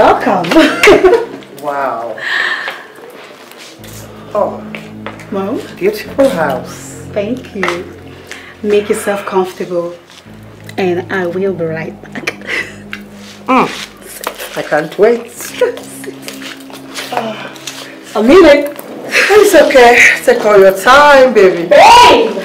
Oh. Welcome. wow. Oh. Mom? Beautiful house. Thank you. Make yourself comfortable and I will be right back. Mm. I can't wait. A minute. It's okay. Take all your time, baby. Babe?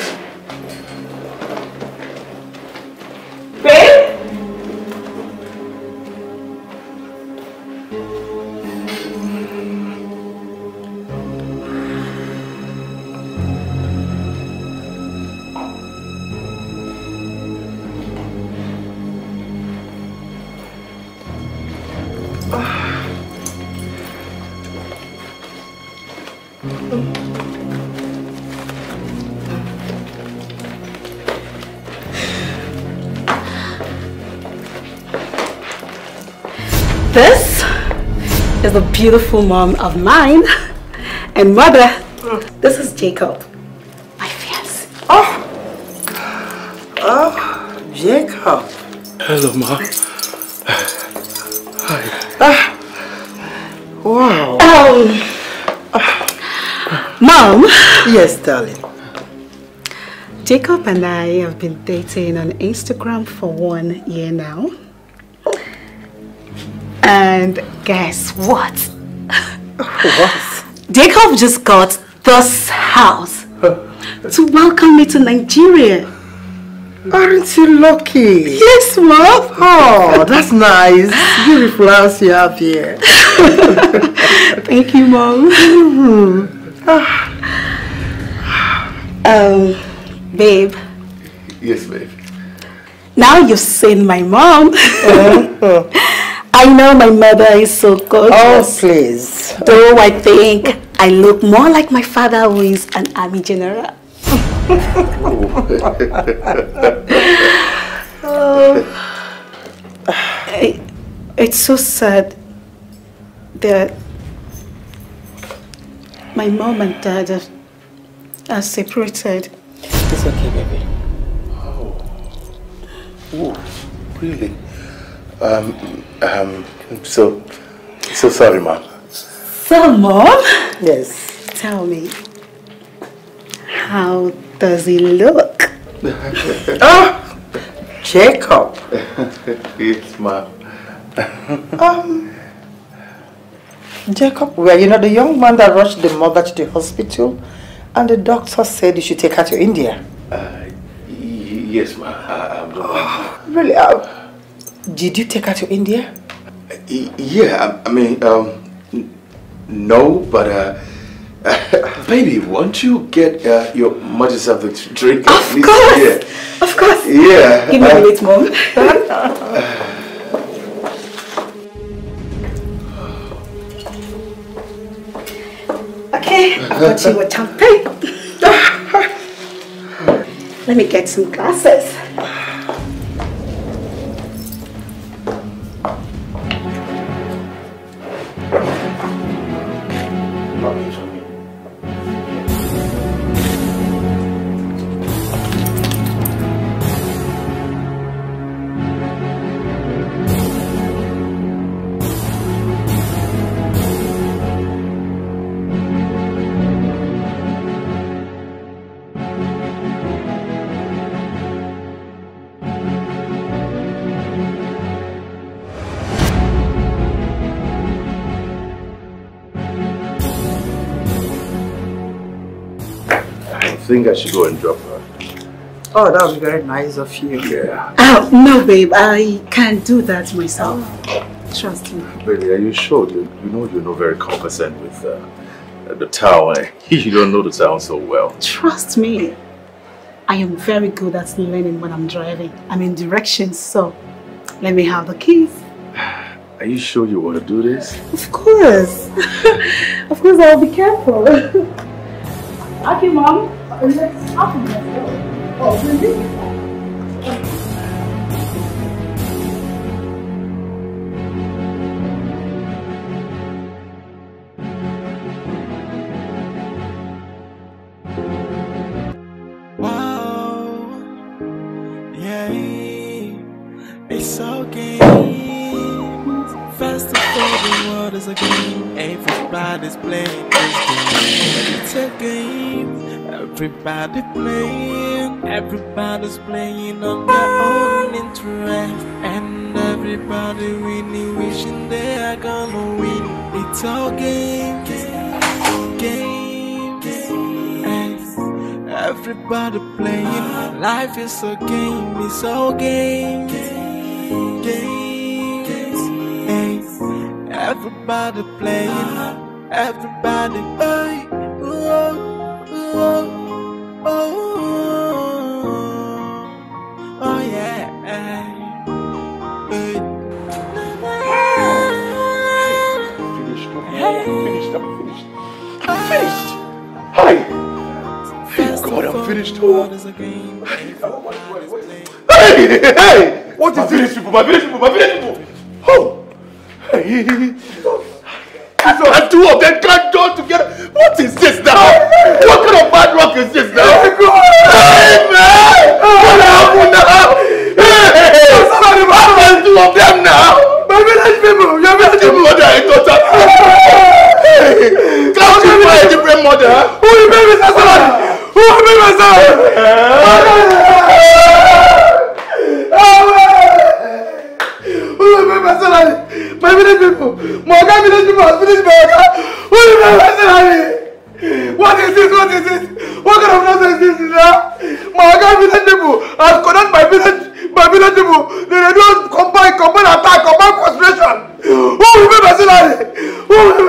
Is the beautiful mom of mine and mother. This is Jacob, my fiance. Oh, oh, Jacob. Hello, Ma. Hi. Ah, wow. Um, mom. Yes, darling. Jacob and I have been dating on Instagram for one year now. And guess what? What? Jacob just got this house to welcome me to Nigeria. Aren't you lucky? Yes, mom. Oh, that's nice. Beautiful house you have here. Thank you, mom. Mm-hmm. Ah. um, babe, Yes, babe. now you've seen my mom. Uh-huh. I know my mother is so good. Oh, please. Though I think I look more like my father who is an army general. I- it's so sad that my mom and dad are, are separated. It's okay, baby. Oh, really? Um, um, so, so sorry, Mom. So, mom, Yes. tell me, how does he look? Oh, Jacob. Yes, Mom. Um, Jacob, were you not the young man that rushed the mother to the hospital and the doctor said you should take her to India? Uh, yes, Ma. I, I'm the one. Really? Uh, did you take her to India? Yeah, I, I mean, um, no, but, uh, baby, won't you get uh, your mother something to drink? at Of least? course. Yeah. Of course. Yeah. Give me a uh, minute, mom. okay, I got you a champagne. Let me get some glasses. Think I should go and drop her. Oh, that was very nice of you. Yeah. Oh, no, babe, I can't do that myself. Trust me. Baby, are you sure? You, you know you're not very conversant with uh, the town. eh? You don't know the town so well. Trust me. I am very good at learning when I'm driving. I'm in directions, so let me have the keys. Are you sure you want to do this? Of course. of course, I'll be careful. okay, Mom. Let's happen. Let's go. Oh, really? Of all, the world is a game. This game. Everybody playing. Everybody's playing on their own interest. And everybody winning, wishing they are gonna win. It's all games. Games. Hey, Everybody playing. Life is a game. It's all games. Games. Hey, everybody playing. Everybody. Hey, oh, oh, oh, oh, yeah. Finished. Finished. Finished. Finished. Hi. Thank God I'm finished. Oh. Hey, hey! What is village people? My village people, my village people! Oh! Hey! Two of them can't join together. What is this now? What kind of bad luck is this now? Hey, man! What happened now? Hey! What happened two of them now? My village people! Your village people! Mother and daughter! Hey! Can't you find a different mother? Who you baby Sassalani? Who you baby Sassalani? Who you baby Sassalani? My village people! My oga village people has finished my oga! Who you baby Sassalani? What is this? What is this? What kind of nonsense is this now? My oga village people has connect my village my village people. They dey do combine combine attack combine frustration. Who you baby Sassalani? Who you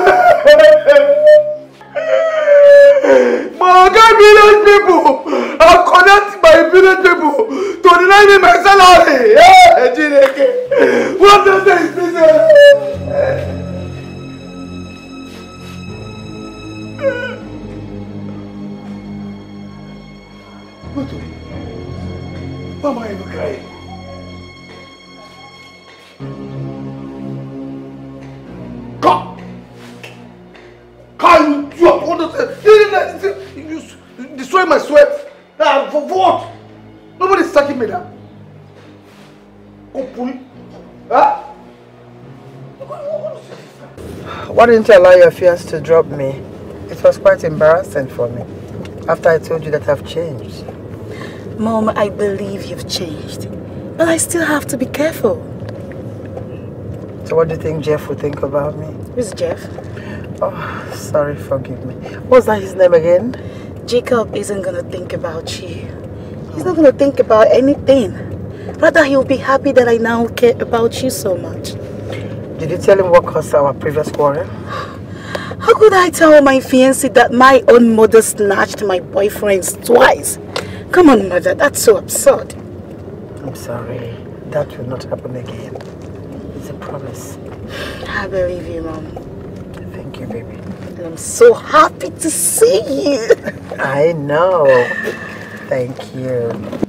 My oga village people have connect my village people to deny me my salary. Hey, Why didn't you allow your fears to drop me? It was quite embarrassing for me. After I told you that I've changed. Mom, I believe you've changed. But I still have to be careful. So what do you think Jeff would think about me? Who's Jeff? Oh, sorry, forgive me. What's that his name again? Jacob isn't gonna think about you. He's not gonna think about anything. Rather, he'll be happy that I now care about you so much. Did you tell him what caused our previous quarrel? How could I tell my fiancé that my own mother snatched my boyfriends twice? Come on, mother, that's so absurd. I'm sorry. That will not happen again. It's a promise. I believe you, Mom. Thank you, baby. And I'm so happy to see you. I know. Thank you. You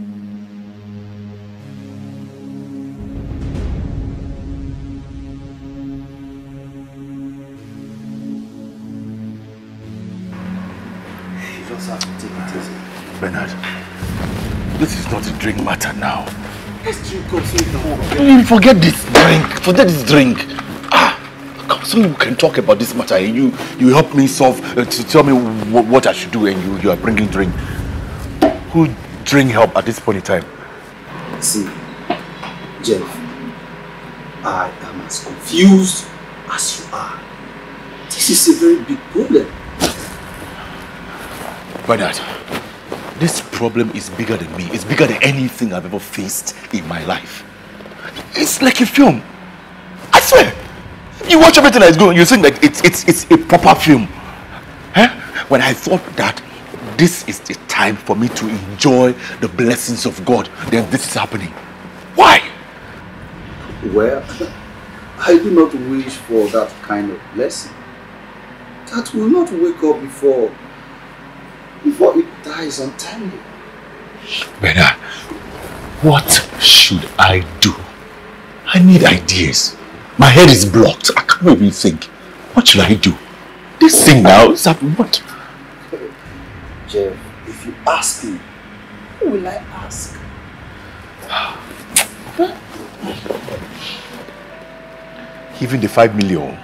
forget this drink. Forget this drink. Ah, come, so you can talk about this matter. and You, you help me solve uh, to tell me what I should do, and you, you are bringing drink. Who drink help at this point in time? See, Jeff, I am as confused as you are. This is a very big problem. Bernard, this problem is bigger than me. It's bigger than anything I've ever faced in my life. It's like a film. I swear. You watch everything that's going, you think that it's it's it's a proper film. Huh? When I thought that this is the time for me to enjoy the blessings of God, then this is happening. Why? Well, I do not wish for that kind of blessing. That will not wake up before before it dies untimely. Bernard, what should I do? I need ideas. My head is blocked. I can't even think. What should I do? This thing now is happening. What? Jeff, if you ask me, who will I ask? even the five million,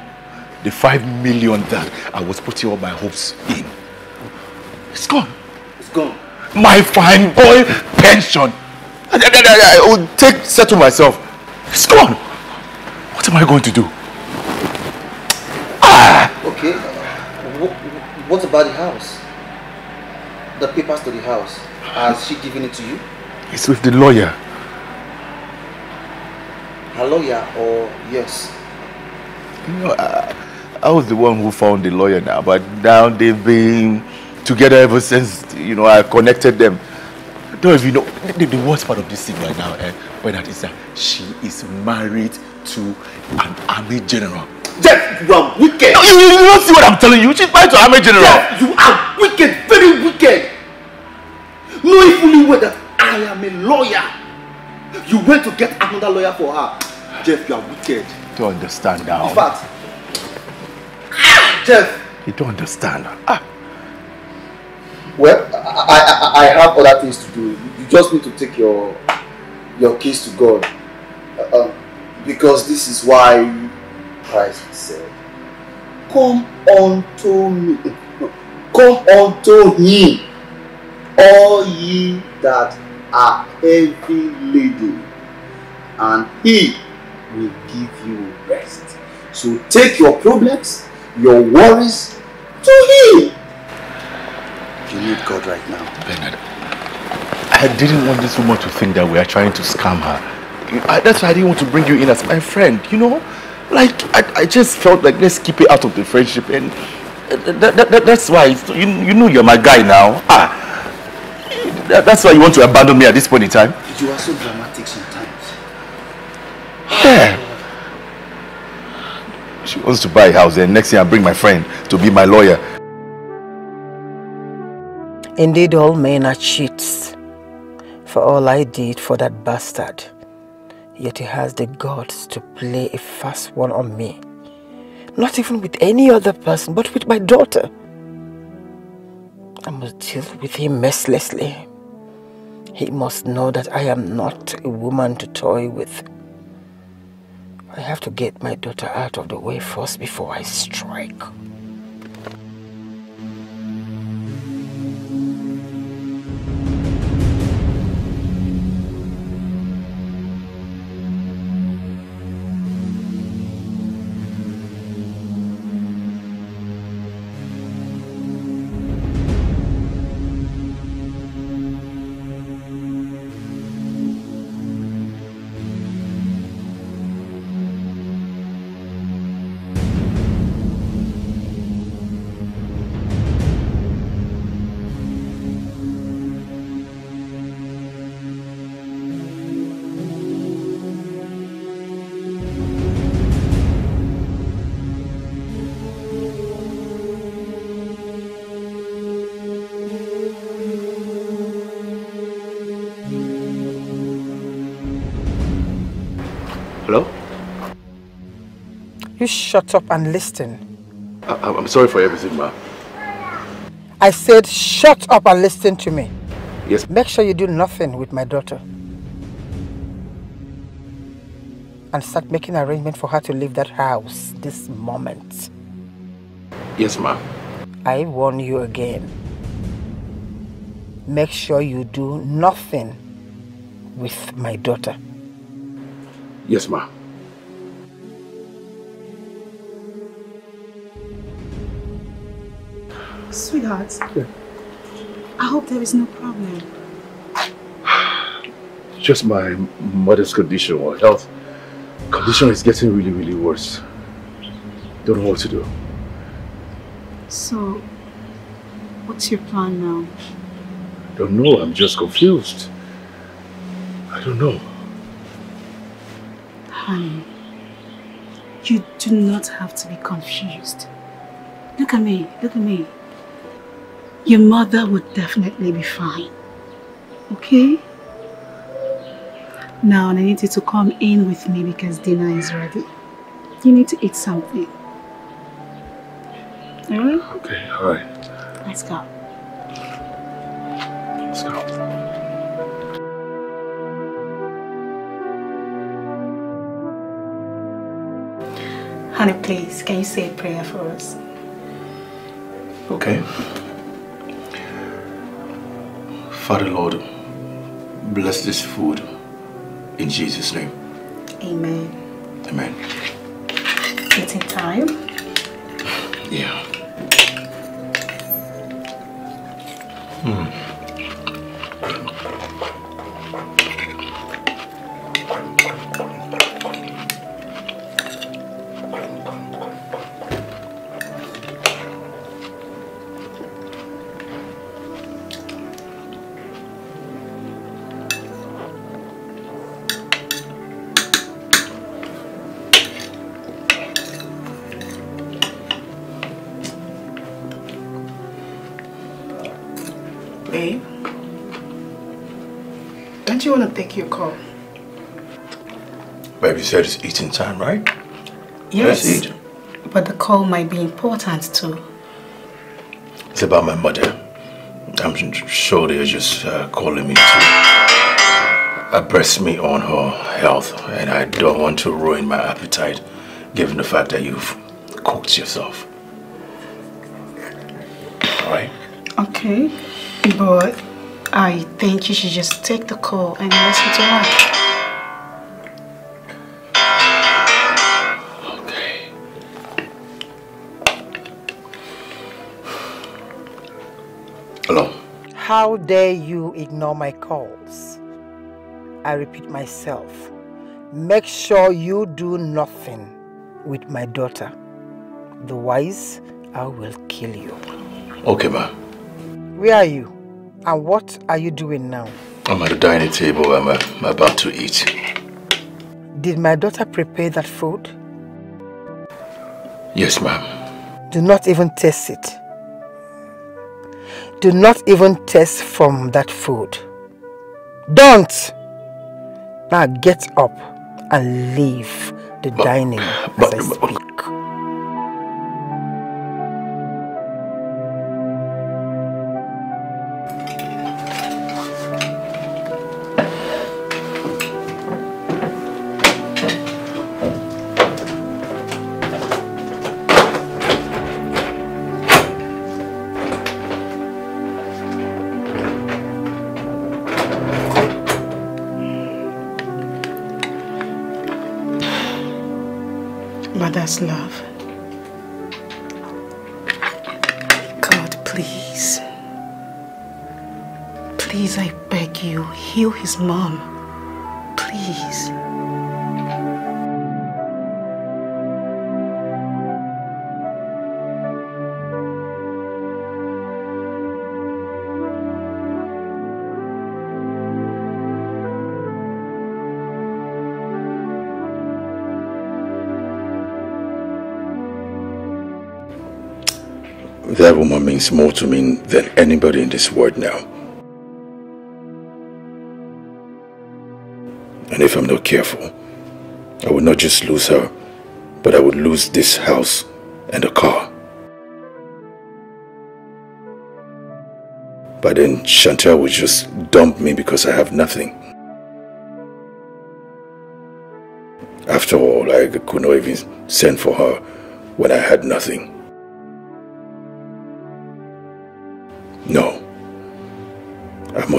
the five million that I was putting all my hopes in, it's gone. It's gone. My fine boy pension. I, I, I, I will take settle myself. It's gone. What am I going to do? Ah! Okay. What, about the house? The papers to the house. Has she given it to you? It's with the lawyer. Her lawyer or yes? You know, I, I was the one who found the lawyer now, but now they've been together ever since, you know, I connected them. I don't even know. The, the worst part of this thing right now, eh, when that is that she is married to an army general. Jeff, you are wicked. No, you, you don't see what I'm telling you. She's married to an army general. Jeff, you are wicked, very wicked. Knowing fully well that I am a lawyer. You went to get another lawyer for her. Jeff, you are wicked. You don't understand now. In fact, Jeff, You don't understand. Ah, well, I, I, I have other things to do. You just need to take your your case to God. Uh, um, because this is why Christ said, Come unto me, come unto him, all ye that are heavy laden, and he will give you rest. So take your problems, your worries to him. You need God right now. Bernard, I didn't want this woman to think that we are trying to scam her. I, that's why I didn't want to bring you in as my friend, you know? Like, I, I just felt like let's keep it out of the friendship and that, that, that, that's why, it's- you, you know you're my guy now. Ah, that, that's why you want to abandon me at this point in time? You are so dramatic sometimes. Yeah. She wants to buy a house and next thing I bring my friend to be my lawyer. Indeed, all men are cheats. For all I did for that bastard, yet he has the guts to play a fast one on me. Not even with any other person, but with my daughter. I must deal with him mercilessly. He must know that I am not a woman to toy with. I have to get my daughter out of the way first before I strike. Shut up and listen. I, I'm sorry for everything, ma. I said shut up and listen to me. Yes, Make sure you do nothing with my daughter. And start making arrangement for her to leave that house this moment. yes, ma. I warn you again. Make sure you do nothing with my daughter. Yes, ma. Sweetheart, I hope there is no problem. Just my mother's condition or health condition is getting really, really worse. Don't know what to do. So, what's your plan now? I don't know. I'm just confused. I don't know. Honey, you do not have to be confused. Look at me, look at me. Your mother would definitely be fine. Okay? Now I need you to come in with me because dinner is ready. You need to eat something. Alright? Okay, all right. Let's go. Let's go. Honey, please, can you say a prayer for us? Okay. Father Lord, bless this food in Jesus' name. Amen. Amen. Eating time. Yeah. Hmm. You want to take your call? Baby you said it's eating time, right? Yes. Let's eat. But the call might be important too. It's about my mother. I'm sure they're just uh, calling me to abreast me on her health, and I don't want to ruin my appetite, given the fact that you've cooked yourself. All right? Okay. But I think you should just take the call and listen to her. Okay. Hello. How dare you ignore my calls? I repeat myself. Make sure you do nothing with my daughter. Otherwise, I will kill you. Okay, ma. Where are you? And what are you doing now? I'm at the dining table. I'm, uh, I'm about to eat. Did my daughter prepare that food? Yes, ma'am. Do not even taste it. Do not even taste from that food. Don't! Now get up and leave the But- dining as I but- Love. God, please. Please, I beg you, heal his mom. That woman means more to me than anybody in this world now. And if I'm not careful, I will not just lose her, but I would lose this house and the car. But then Chantel would just dump me because I have nothing. After all, I could not even send for her when I had nothing.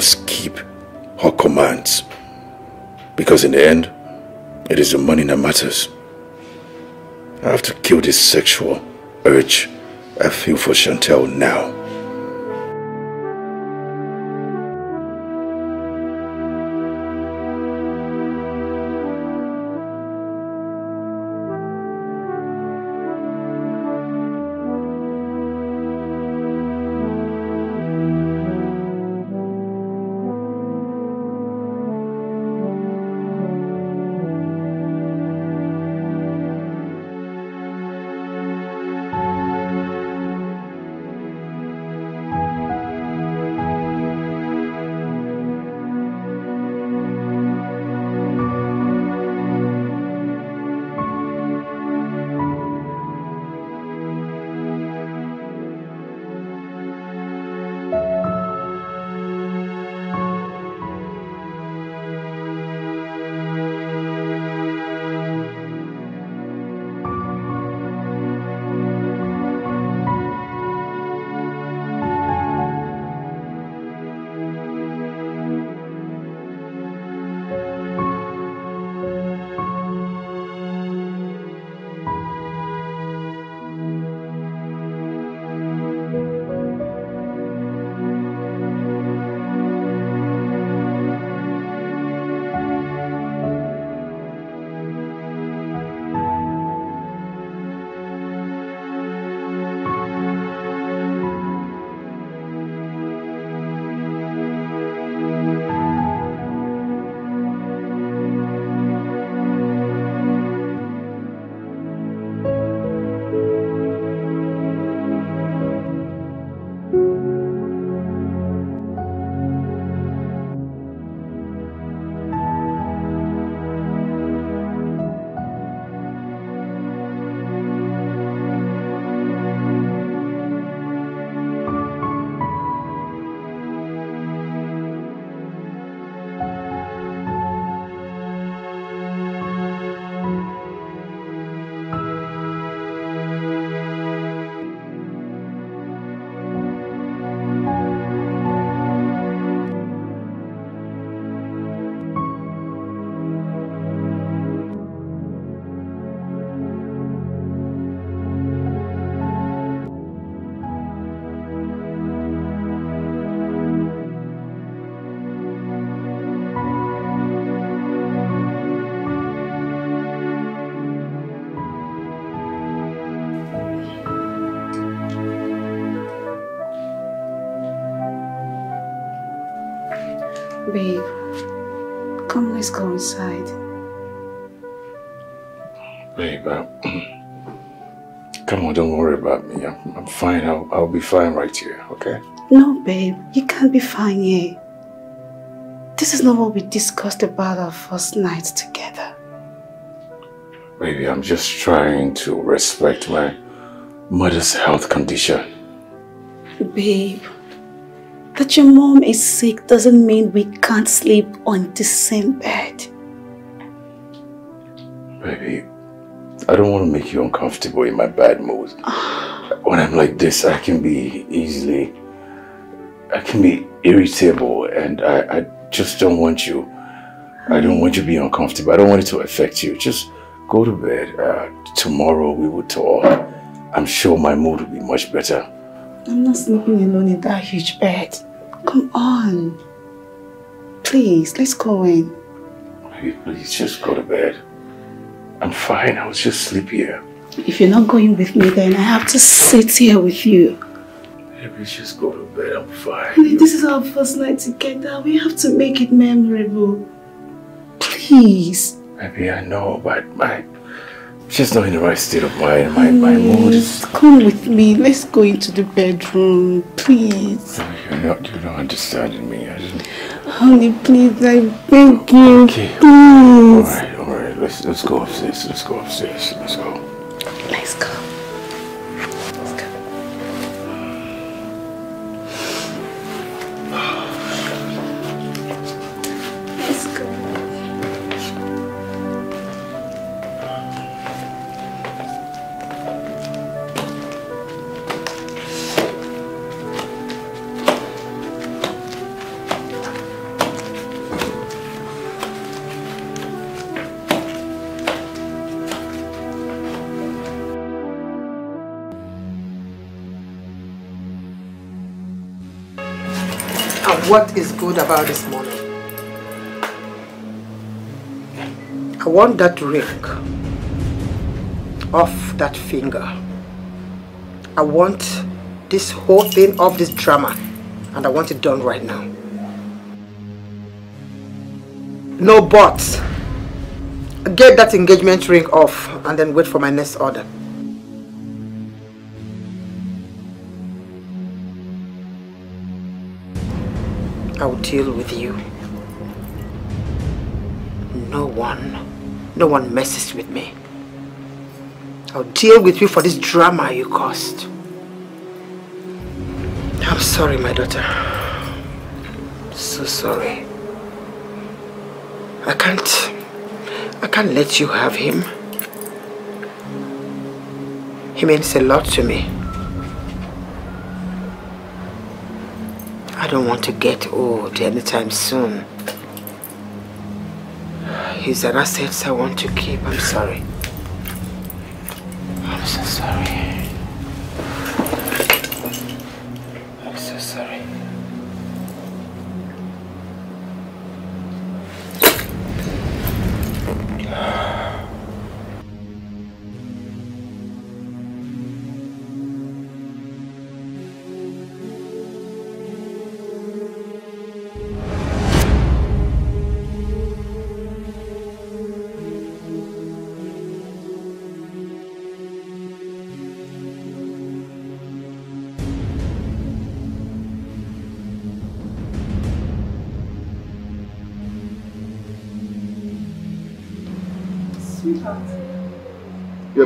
Must keep her commands. Because in the end, it is the money that matters. I have to kill this sexual urge I feel for Chantel now. Fine. I'll, I'll be fine right here, okay? No, babe, you can't be fine here. This is not what we discussed about our first night together. Baby, I'm just trying to respect my mother's health condition. Babe, that your mom is sick doesn't mean we can't sleep on the same bed. Baby, I don't want to make you uncomfortable in my bad mood. Ah. When I'm like this, I can be easily, I can be irritable and I, I just don't want you, I don't want you to be uncomfortable. I don't want it to affect you. Just go to bed. Uh, tomorrow we will talk. I'm sure my mood will be much better. I'm not sleeping alone in that huge bed. Come on. Please, let's go in. Please, please, just go to bed. I'm fine. I was just sleep here. If you're not going with me, then I have to sit here with you. Maybe just go to bed. I'm fine. This is our first night together. We have to make it memorable. Please. Maybe I know, but my She's not in the right state of mind. My, my mood is... Come with me. Let's go into the bedroom. Please. You're not, you're not understanding me. I just... Honey, please, I beg you. Okay. Please. Alright, alright. Let's, let's go upstairs. Let's go upstairs. Let's go. Let's go. What is good about this morning? I want that ring off that finger. I want this whole thing off this drama and I want it done right now. No buts. Get that engagement ring off and then wait for my next order. I will deal with you. No one, no one messes with me. I'll deal with you for this drama you caused. I'm sorry, my daughter. So sorry. I can't, I can't let you have him. He means a lot to me. I don't want to get old anytime soon. He's an asset I want to keep. I'm sorry. I'm so sorry.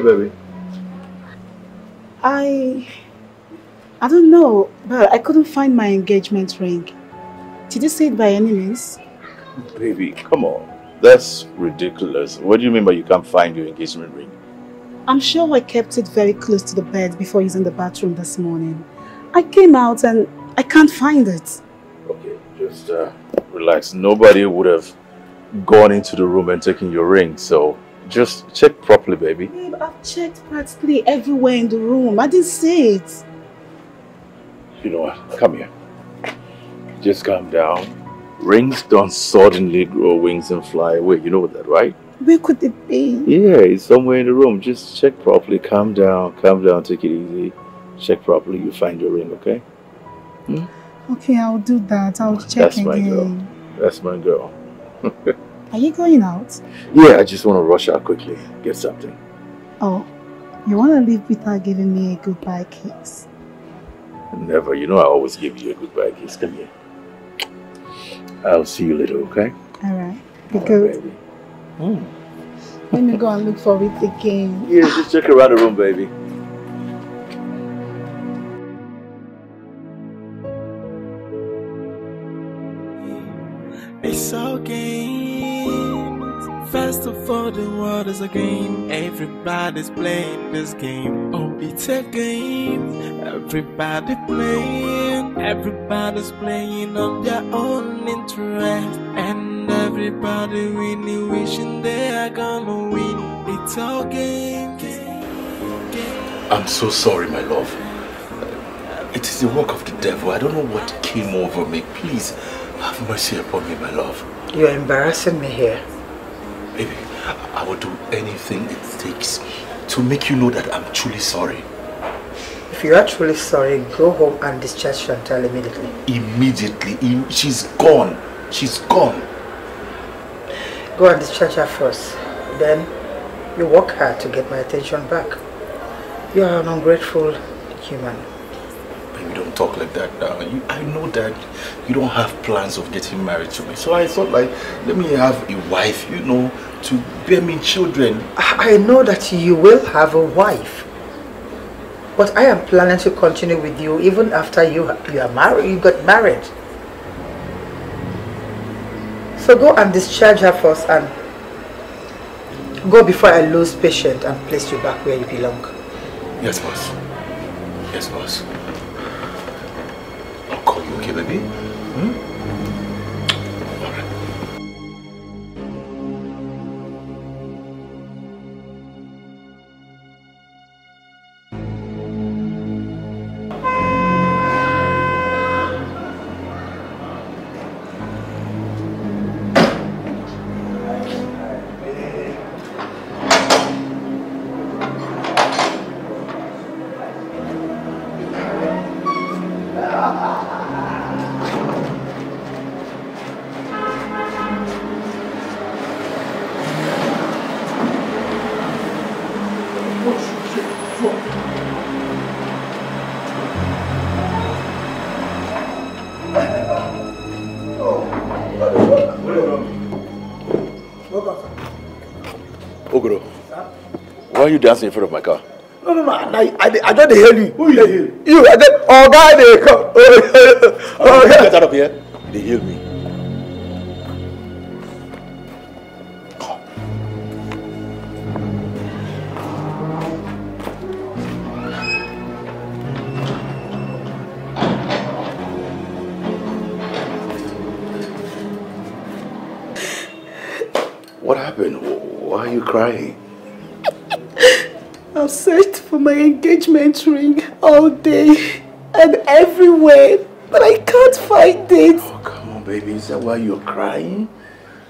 Baby. I... I don't know, but I couldn't find my engagement ring. Did you see it by any means? Baby, come on. That's ridiculous. What do you mean by you can't find your engagement ring? I'm sure I kept it very close to the bed before using the bathroom this morning. I came out and I can't find it. Okay, just uh, relax. Nobody would have gone into the room and taken your ring, so just check properly, baby. Babe, I've checked practically everywhere in the room. I didn't see it. You know what? Come here. Just calm down. Rings don't suddenly grow wings and fly away. You know that, right? Where could it be? Yeah, it's somewhere in the room. Just check properly. Calm down. Calm down. Take it easy. Check properly. You find your ring, okay? Hmm? Okay, I'll do that. I'll check That's my girl. That's my girl. Are you going out? Yeah, I just want to rush out quickly, get something. Oh, you want to leave without giving me a goodbye kiss? Never. You know I always give you a goodbye kiss. Come here. I'll see you later, okay? Alright. Be good. Mm. Let me go and look for it again. Yeah, just check around the room, baby. It's all games. Of all, the world is a game. Everybody's playing this game. Oh, it's a game. Everybody playing. Everybody's playing on their own interest. And everybody really wishing they are gonna win. It's all games. I'm so sorry, my love. It is the work of the devil. I don't know what came over me. Please, have mercy upon me, my love. You're embarrassing me here. Baby, I will do anything it takes to make you know that I'm truly sorry. If you are truly sorry, go home and discharge Chantal immediately. Immediately. She's gone. She's gone. Go and discharge her first. Then you work hard to get my attention back. You are an ungrateful human. Talk like that now. You, I know that you don't have plans of getting married to me. So I thought like, let me have a wife, you know, to bear me children. I I know that you will have a wife. But I am planning to continue with you even after you you are married you got married. So go and discharge her first and go before I lose patience and place you back where you belong. Yes, boss. Yes, boss. I'll call you, why are you dancing in front of my car? No, no, no. I, I, I don't hear you. Who you hear? You, I don't, oh, guy, they come. But I can't find it. Oh, come on, baby. Is that why you're crying?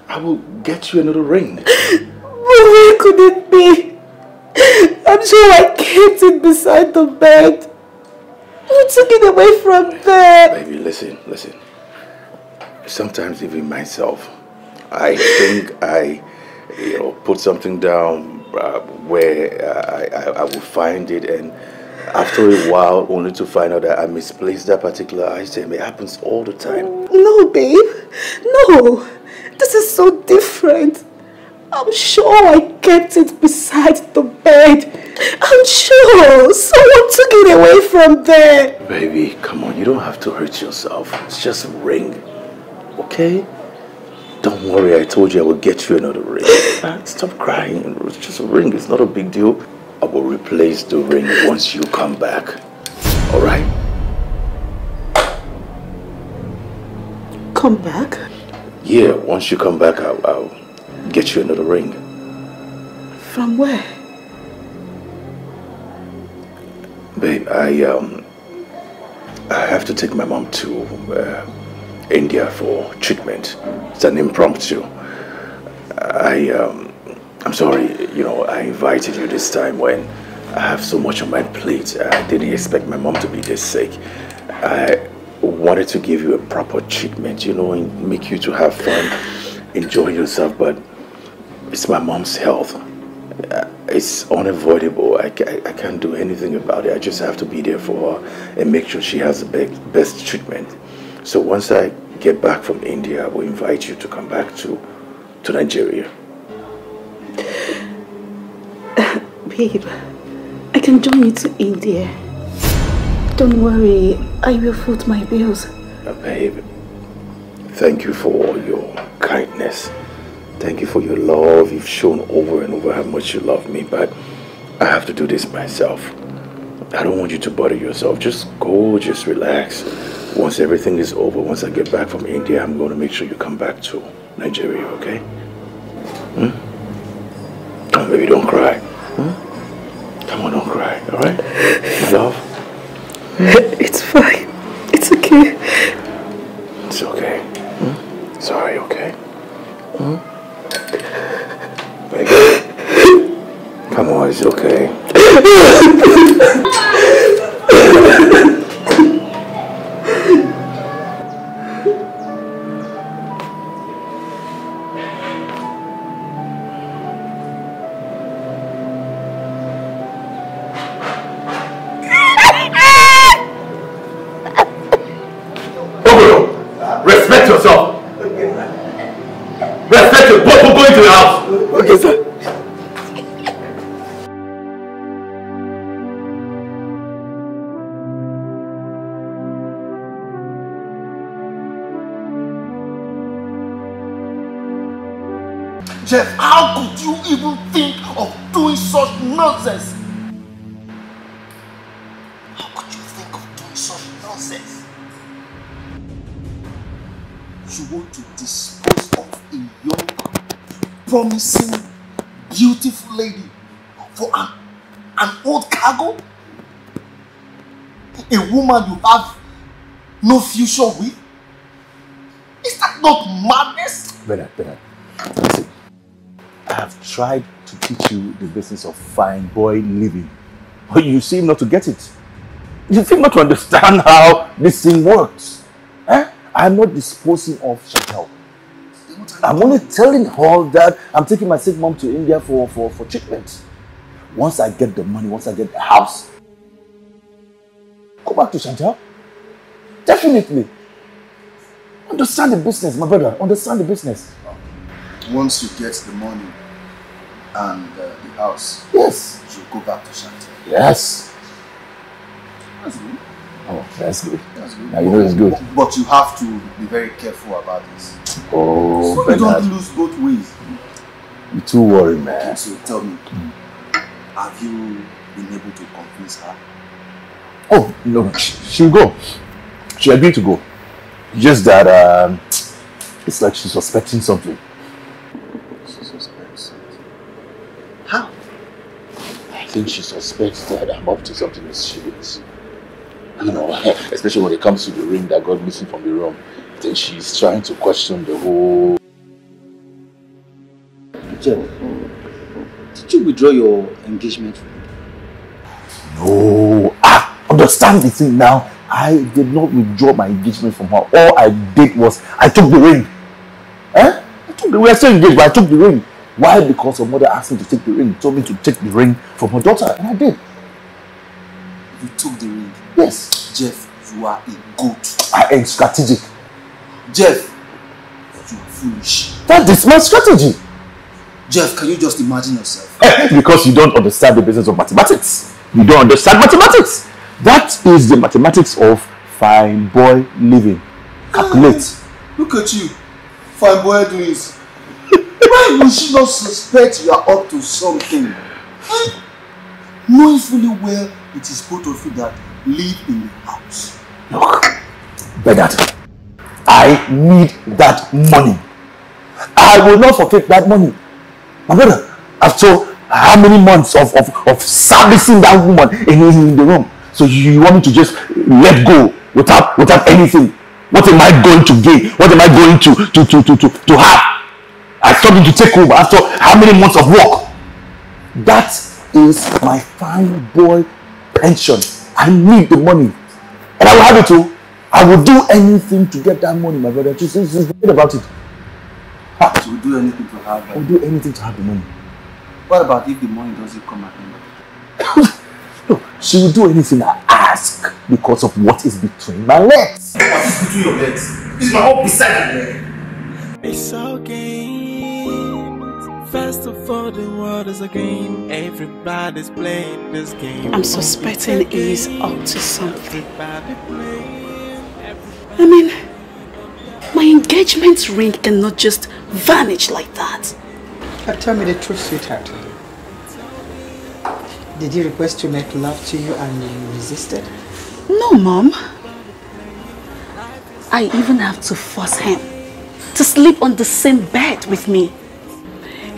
I will get you another ring. But where could it be? I'm sure I kept it beside the bed. Who took it away from there? Baby, listen, listen. Sometimes even myself, I think I, you know, put something down uh, where uh, I, I, I will find it and after a while only to find out that I misplaced that particular item. It happens all the time. No, babe. No. This is so different. I'm sure I kept it beside the bed. I'm sure someone took it away from there. Baby, come on, you don't have to hurt yourself. It's just a ring, okay? Don't worry, I told you I will get you another ring. Ah, Stop crying. It's just a ring. It's not a big deal. I will replace the ring once you come back. All right? Come back. Yeah, once you come back, I'll, I'll get you another ring. From where? Babe, I um, I have to take my mom to uh, India for treatment. It's an impromptu. I um, I'm sorry, you know, I invited you this time when I have so much on my plate. I didn't expect my mom to be this sick. I wanted to give you a proper treatment, you know, and make you to have fun, enjoy yourself, but it's my mom's health. It's unavoidable. I, I, I, can't do anything about it. I just have to be there for her and make sure she has the best, best treatment. So once I get back from India, I will invite you to come back to, to Nigeria. Babe, I can join you to India. Don't worry, I will foot my bills. Uh, babe, thank you for your kindness. Thank you for your love. You've shown over and over how much you love me, but I have to do this myself. I don't want you to bother yourself. Just go, just relax. Once everything is over, once I get back from India, I'm going to make sure you come back to Nigeria, okay? Hmm? On, baby, don't cry. Hmm? Come on, don't cry, alright? My love? It's fine. It's okay. It's okay. Hmm? Sorry, okay? Hmm? Baby. Come on, it's okay. promising, beautiful lady for an, an old cargo? A woman you have no future with? Is that not madness? Bernard, Bernard, listen. I have tried to teach you the business of fine boy living, but you seem not to get it. You seem not to understand how this thing works. Eh? I'm not disposing of Chantel. I'm only telling her that I'm taking my sick mom to India for, for, for treatment. Once I get the money, once I get the house, go back to Chantal. Definitely. Understand the business, my brother. Understand the business. Once you get the money and uh, the house, yes, you go back to Chantal. Yes. That's good. Oh, that's good. That's good. Now you know it's good. But you have to be very careful about this. Oh, so you don't lose both ways. You too worried, man. Okay, so tell me, mm. have you been able to convince her? Oh, no, she'll go. She agreed to go. Just that um, it's like she's suspecting something. She suspects something. How? I think she suspects that I'm up to something serious. You know, especially when it comes to the ring that got missing from the room. Then she's trying to question the whole... Jeff, did you withdraw your engagement ring? No. Ah, understand the thing now. I did not withdraw my engagement from her. All I did was I took the ring. Eh? I took the, we are still engaged, but I took the ring. Why? Because her mother asked me to take the ring, told me to take the ring from her daughter, and I did. You took the ring? Yes. Jeff, you are a goat. I am strategic. Jeff, you are foolish. That is my strategy. Jeff, can you just imagine yourself? because you don't understand the business of mathematics. You don't understand mathematics. That is the mathematics of fine boy living. Calculate. look at you. Fine boy doings. Why would she not suspect you are up to something? Knowing fully well it is both of you that live in the house. Look, Bernard. I need that money. I will not forfeit that money. My brother, after how many months of, of, of servicing that woman in, in the room, so you want me to just let go without without anything? What am I going to gain? What am I going to to to to to, to have? I started to take over after how many months of work? That is my fine boy pension. I need the money. And I will have it too. I will do anything to get that money, my brother. Just, just, just forget about it. She will do anything to have I will that. do anything to have the money. What about if the money doesn't come at the end of the day? No, she will do anything I ask because of what is between my legs. What's between your legs? This is my whole beside your leg. It's all games. First of all, the world is a game. Everybody's playing this game. I'm suspecting he's up to something. I mean, my engagement ring cannot just vanish like that. But tell me the truth, sweetheart. Did he request to make love to you and you resisted? No, Mom. I even have to force him to sleep on the same bed with me.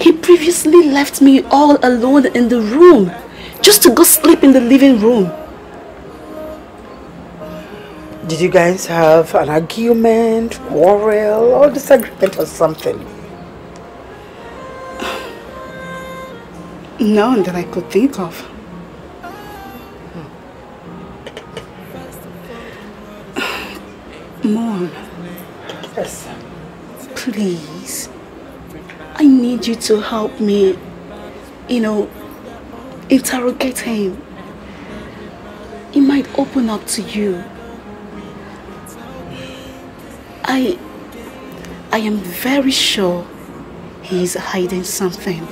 He previously left me all alone in the room just to go sleep in the living room. Did you guys have an argument, quarrel, or disagreement or something? None that I could think of. Hmm. Mom, Yes. please. I need you to help me, you know, interrogate him. He might open up to you. I I am very sure he is hiding something.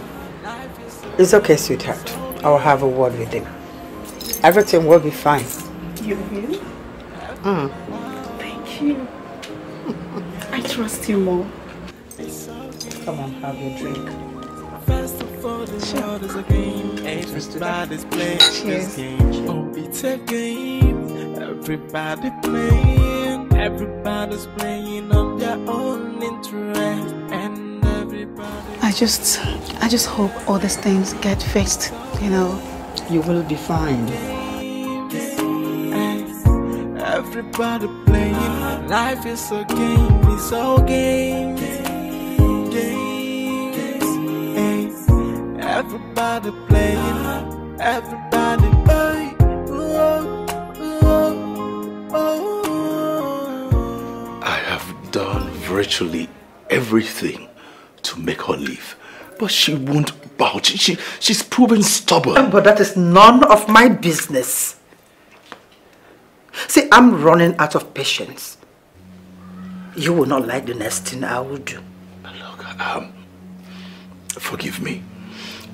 It's okay, sweetheart. I'll have a word with him. Everything will be fine. You will? Mm. Thank you. I trust you more. Come on, have your drink. First of all, the world is a game. Everybody's playing this game. Oh, it's a game. Everybody playing. Everybody's playing on their own interest. And everybody. I just I just hope all these things get fixed, you know. You will be fine. Everybody playing. Life is a game. It's all games. Everybody playing. Everybody. Hey. Oh, oh, oh. I have done virtually everything to make her leave. But she won't budge. She, she's proven stubborn. But that is none of my business. See, I'm running out of patience. You will not like the next thing I will do. Look, um, forgive me.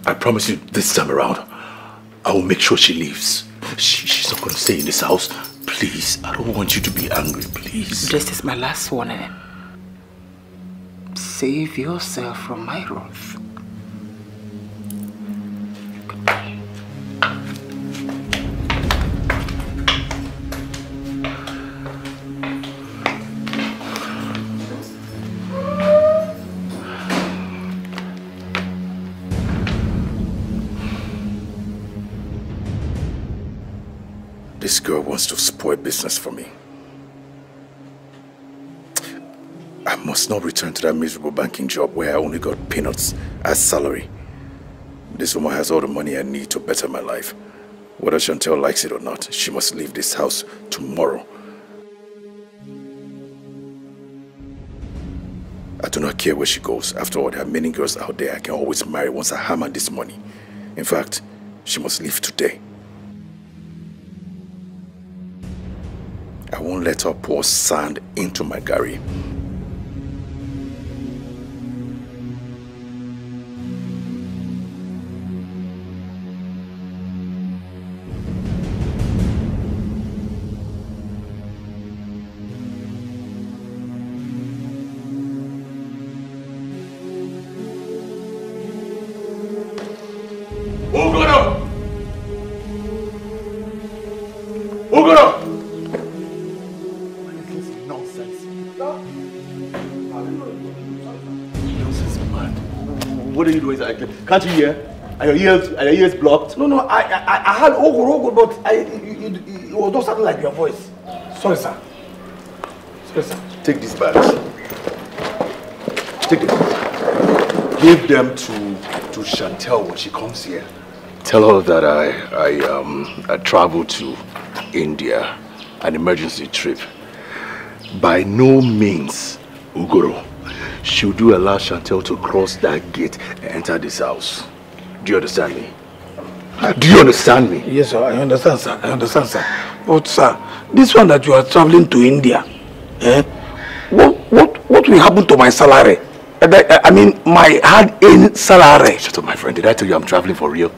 I promise you this time around, I will make sure she leaves. She, she's not going to stay in this house. Please, I don't want you to be angry, please. This is my last warning. Save yourself from my wrath. This girl wants to spoil business for me. I must not return to that miserable banking job where I only got peanuts as salary. This woman has all the money I need to better my life. Whether Chantel likes it or not, she must leave this house tomorrow. I do not care where she goes. After all, there are many girls out there I can always marry once I hammer this money. In fact, she must leave today. I won't let her pour sand into my gari. Can't you hear? Are your ears, are your ears blocked? No, no, I, I, I had ogo, ogo, but I, it, it, it was not sounding like your voice. Sorry, sir. Sorry, sir. Take these bags. Take them. Give them to to Chantel when she comes here. Tell her that I I um I traveled to India, an emergency trip, by no means, Ugoro, should you allow Chantel to cross that gate and enter this house. Do you understand me? Do you understand me? Yes, sir. I understand, sir. I understand, sir. But, sir, this one that you are traveling to India, eh? What, what, what will happen to my salary? Uh, uh, I mean, my hard-earned salary. Shut up, my friend. Did I tell you I'm traveling for real?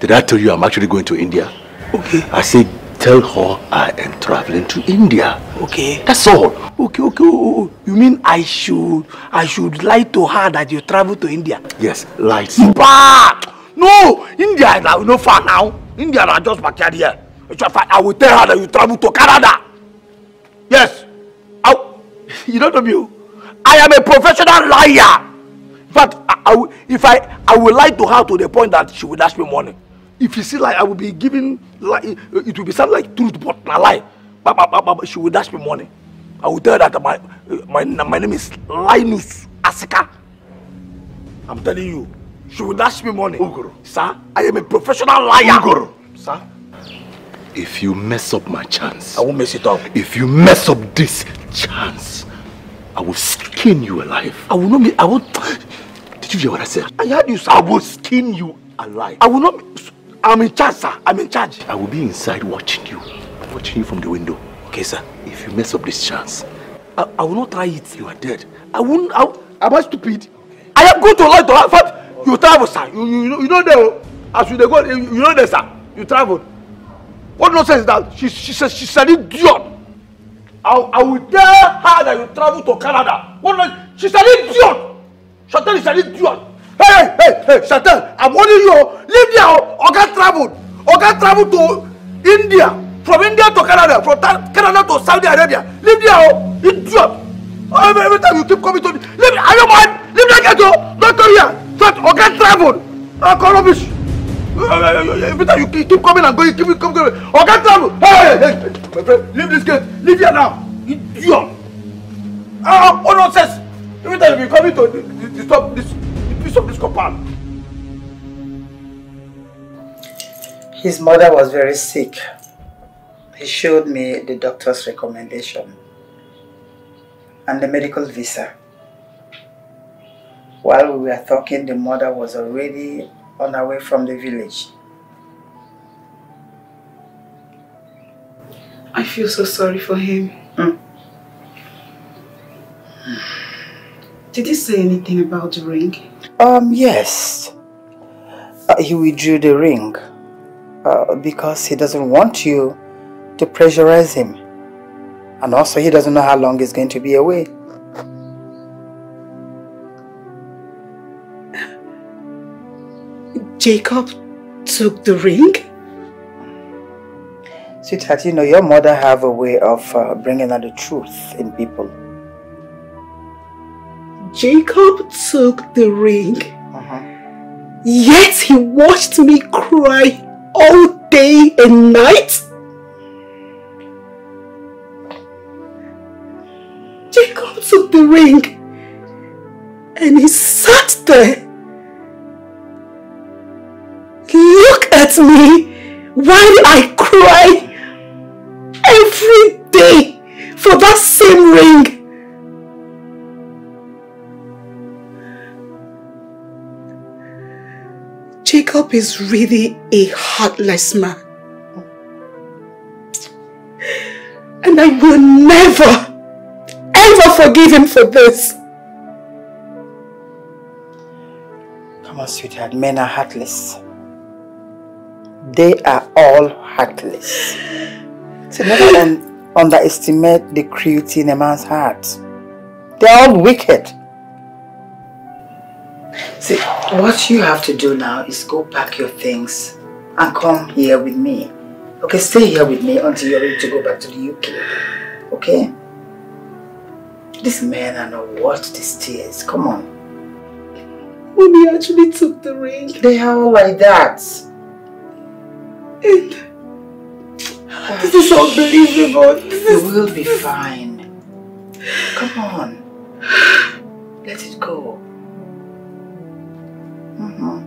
Did I tell you I'm actually going to India? Okay. I said, tell her I am traveling to India. Okay. That's all. Okay, okay. Oh, oh, oh, you mean I should, I should lie to her that you travel to India? Yes, lights. But no, India is no far now. India is just backyard here. I will tell her that you travel to Canada. Yes. I, you don't know me. oh. I am a professional liar. Fact, I, I if I, I will lie to her to the point that she will ask me money. If you see like I will be giving, like it will be sound like truth, but not lie. But, but, but, but she will dash me money. I will tell her that my, my, my name is Linus Asika. I'm telling you, she will dash me money. Uguru. Sir, I am a professional liar. Uguru. Sir, If you mess up my chance, I won't mess it up. if you mess up this chance, I will skin you alive. I will not be, I won't, Did you hear what I said? I heard you, sir. I will skin you alive. I will not, be- I'm in charge, sir. I'm in charge. I will be inside watching you, watching you from the window. Okay, sir. If you mess up this chance, I, I will not try it. you are dead. I won't, I, am I stupid? I am going to lie to her. In fact, you travel, sir. You, you, you know there, as you dey go, you, you know there, sir. You travel. What nonsense is that? She, she says she's an idiot. I, I will tell her that you travel to Canada. What nonsense? She's an idiot. Is an idiot. Hey, hey, hey, Chantal, I'm warning you. oh. Leave there. oh. Oga traveled. Oga traveled to India. From India to Canada. From Canada to Saudi Arabia. Leave there. Oh. Idiot. Oh, every, every time you keep coming to me. Leave Are you mad? Leave that ghetto. Don't come here. First, Oga traveled. Ah, call rubbish. Every time you keep, coming and going, keep coming, coming. Oga travel. Hey, hey, my friend, leave this gate. Leave here now. Idiot. Ah, what nonsense. Every time you be coming to di- di- disturb this, the piece of this compound. His mother was very sick. He showed me the doctor's recommendation and the medical visa. While we were talking, the mother was already on her way from the village. I feel so sorry for him. Mm. Did he say anything about the ring? Um, yes. Uh, he withdrew the ring uh, because he doesn't want you to pressurize him. And also, he doesn't know how long he's going to be away. Jacob took the ring? Sweetheart, you know, your mother have a way of uh, bringing out the truth in people. Jacob took the ring. Uh-huh. Yet he watched me cry all day and night. Jacob took the ring and he sat there. Look at me while I cry every day for that same ring. Jacob is really a heartless man. And I will never, ever forgive him for this. Come on, sweetheart, men are heartless. They are all heartless. So never underestimate the cruelty in a man's heart. They're all wicked. See, what you have to do now is go pack your things and come here with me. Okay, stay here with me until you're ready to go back to the UK. Okay? These men are not worth these tears. Come on. He actually took the ring. They are all like that. And this is unbelievable. This You will be fine. Come on. Let it go. Mhm.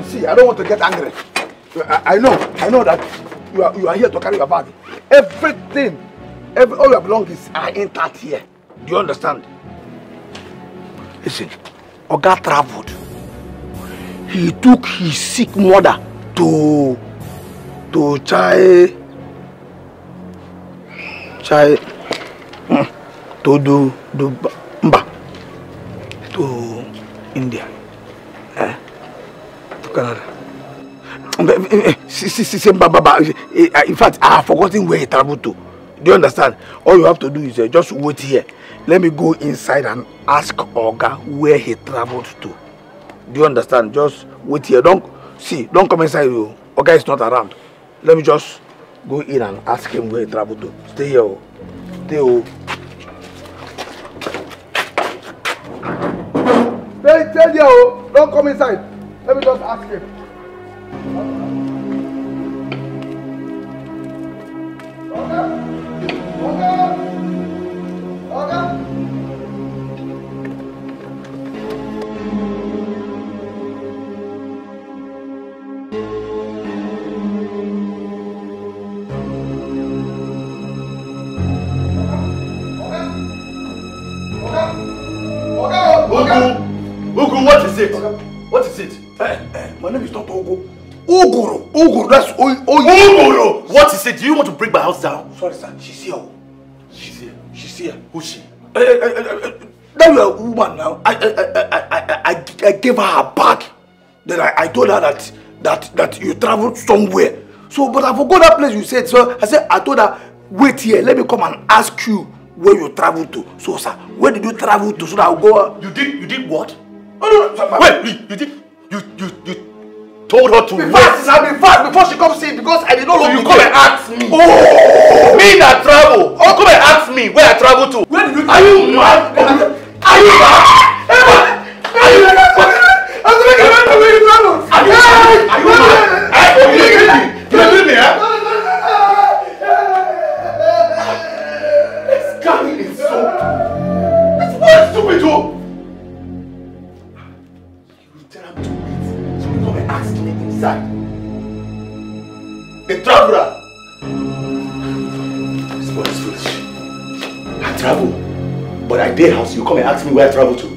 Uh, see. I don't want to get angry. I, I know. I know that you are you are here to carry your bag. Everything, every all your belongings are intact here. Do you understand? Listen, Oga traveled. He took his sick mother to to Chai Chai mm, to do do Mba to India. Eh? To Canada. See, see, see, see, ba, ba, ba. In fact, I have forgotten where he traveled to. Do you understand? All you have to do is uh, just wait here. Let me go inside and ask Oga where he traveled to. Do you understand? Just wait here. Don't see. Don't come inside. You. Oga is not around. Let me just go in and ask him where he traveled to. Stay here. oh. Stay. Oh. Stay, stay there. Oh. Don't come inside. Let me just ask him. Ugu, Ugu, what is it? What is it? Eh, eh, my name is not Ogo. Uguru. Uguru. That's. Oy. Uguru! What is it? Do you want to break my house down? Sorry, sir. She's here. She's here. She's here. Who's she? Eh, Now you're a woman now. I, I, I, I, I, gave her a bag. Then I, I told her that, that, that you traveled somewhere. So, but I forgot that place you said. So I said, I told her, wait here. Let me come and ask you where you traveled to. So, sir, where did you travel to? So that I'll go. You did, you did what? Oh, no, no, sir, Wait, you, you did, you, you, you told her to Be wait. fast, sir, be fast before she comes in because I did not So you come and ask me. Oh! Me that travel. Oh, come and ask me where I travel to. Where did you Are you mad? Are you mad? Are you mad? I'm making a way to travel. Are you mad? Are you mad? You leave me. You leave me, eh? This guy is so... Boy is stupid, oh. House, you come and ask me where I travel to.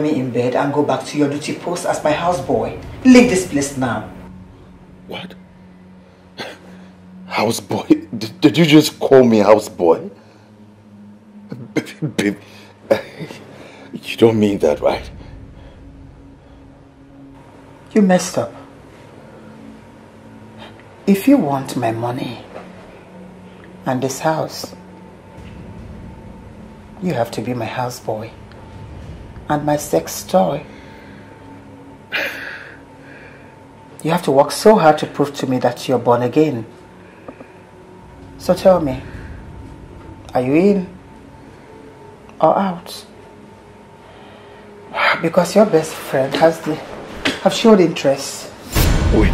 Me in bed and go back to your duty post as my houseboy. Leave this place now. What? Houseboy? Did, did you just call me houseboy? You don't mean that, right? You messed up. If you want my money and this house, you have to be my houseboy and my sex toy. You have to work so hard to prove to me that you're born again. So tell me, are you in or out? Because your best friend has the have showed interest. Wait,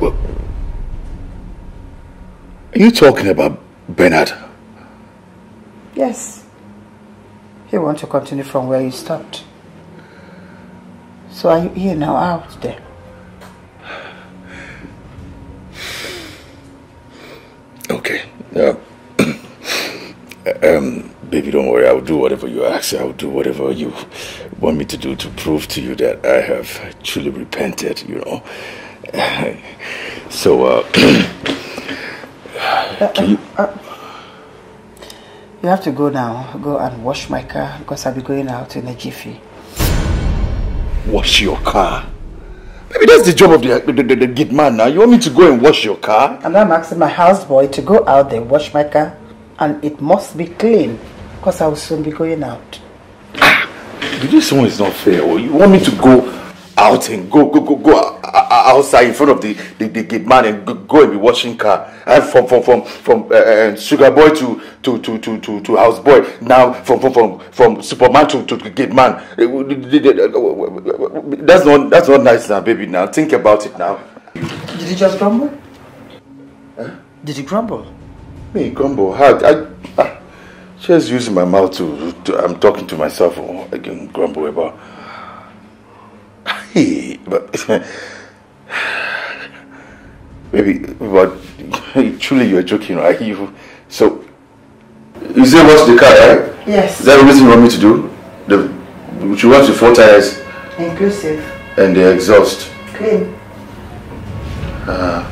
what? Are you talking about Bernard? Yes. He wants to continue from where you stopped. So are you here now out there? Okay. Uh, um, baby, don't worry. I will do whatever you ask. I will do whatever you want me to do to prove to you that I have truly repented, you know. so, uh, can you... You have to go now. Go and wash my car because I'll be going out in a jiffy. Wash your car? Maybe that's the job of the, the, the, the gate man now. You want me to go and wash your car? And I'm asking my houseboy to go out there, wash my car, and it must be clean because I will soon be going out. This one is not fair. Oh, you want me to go out and go go go go o- o- outside in front of the, the, the gate man and go, go and be washing car. And from from from from uh, uh, uh, sugar boy to to to to to, to house boy. Now from from from from superman to to gate man. That's not that's not nice now baby. Now think about it now. Did you just grumble? Huh? Did you grumble? me grumble hard. I ah, just using my mouth to, to i'm talking to myself oh, i can grumble about Hey, but maybe, but truly you're joking, right? You, so, you say wash the car, right? Yes. Is that the reason you want me to do? The, we should wash the four tires Inclusive. and the exhaust. Clean. Uh,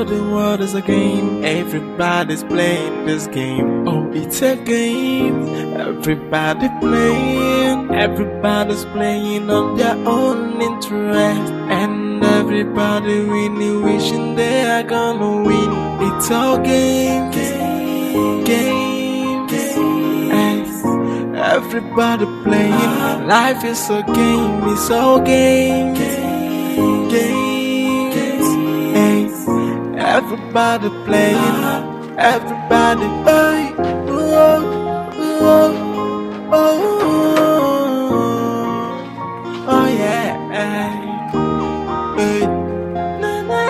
The world is a game. Everybody's playing this game. Oh, it's a game. Everybody playing. Everybody's playing on their own interest. And everybody really wishing they are gonna win. It's all games. Games. Games. Everybody playing. Life is a game. It's all games. Games. Everybody playing. Everybody. Hey. Oh, oh, oh, oh, yeah. Hey. Na, na,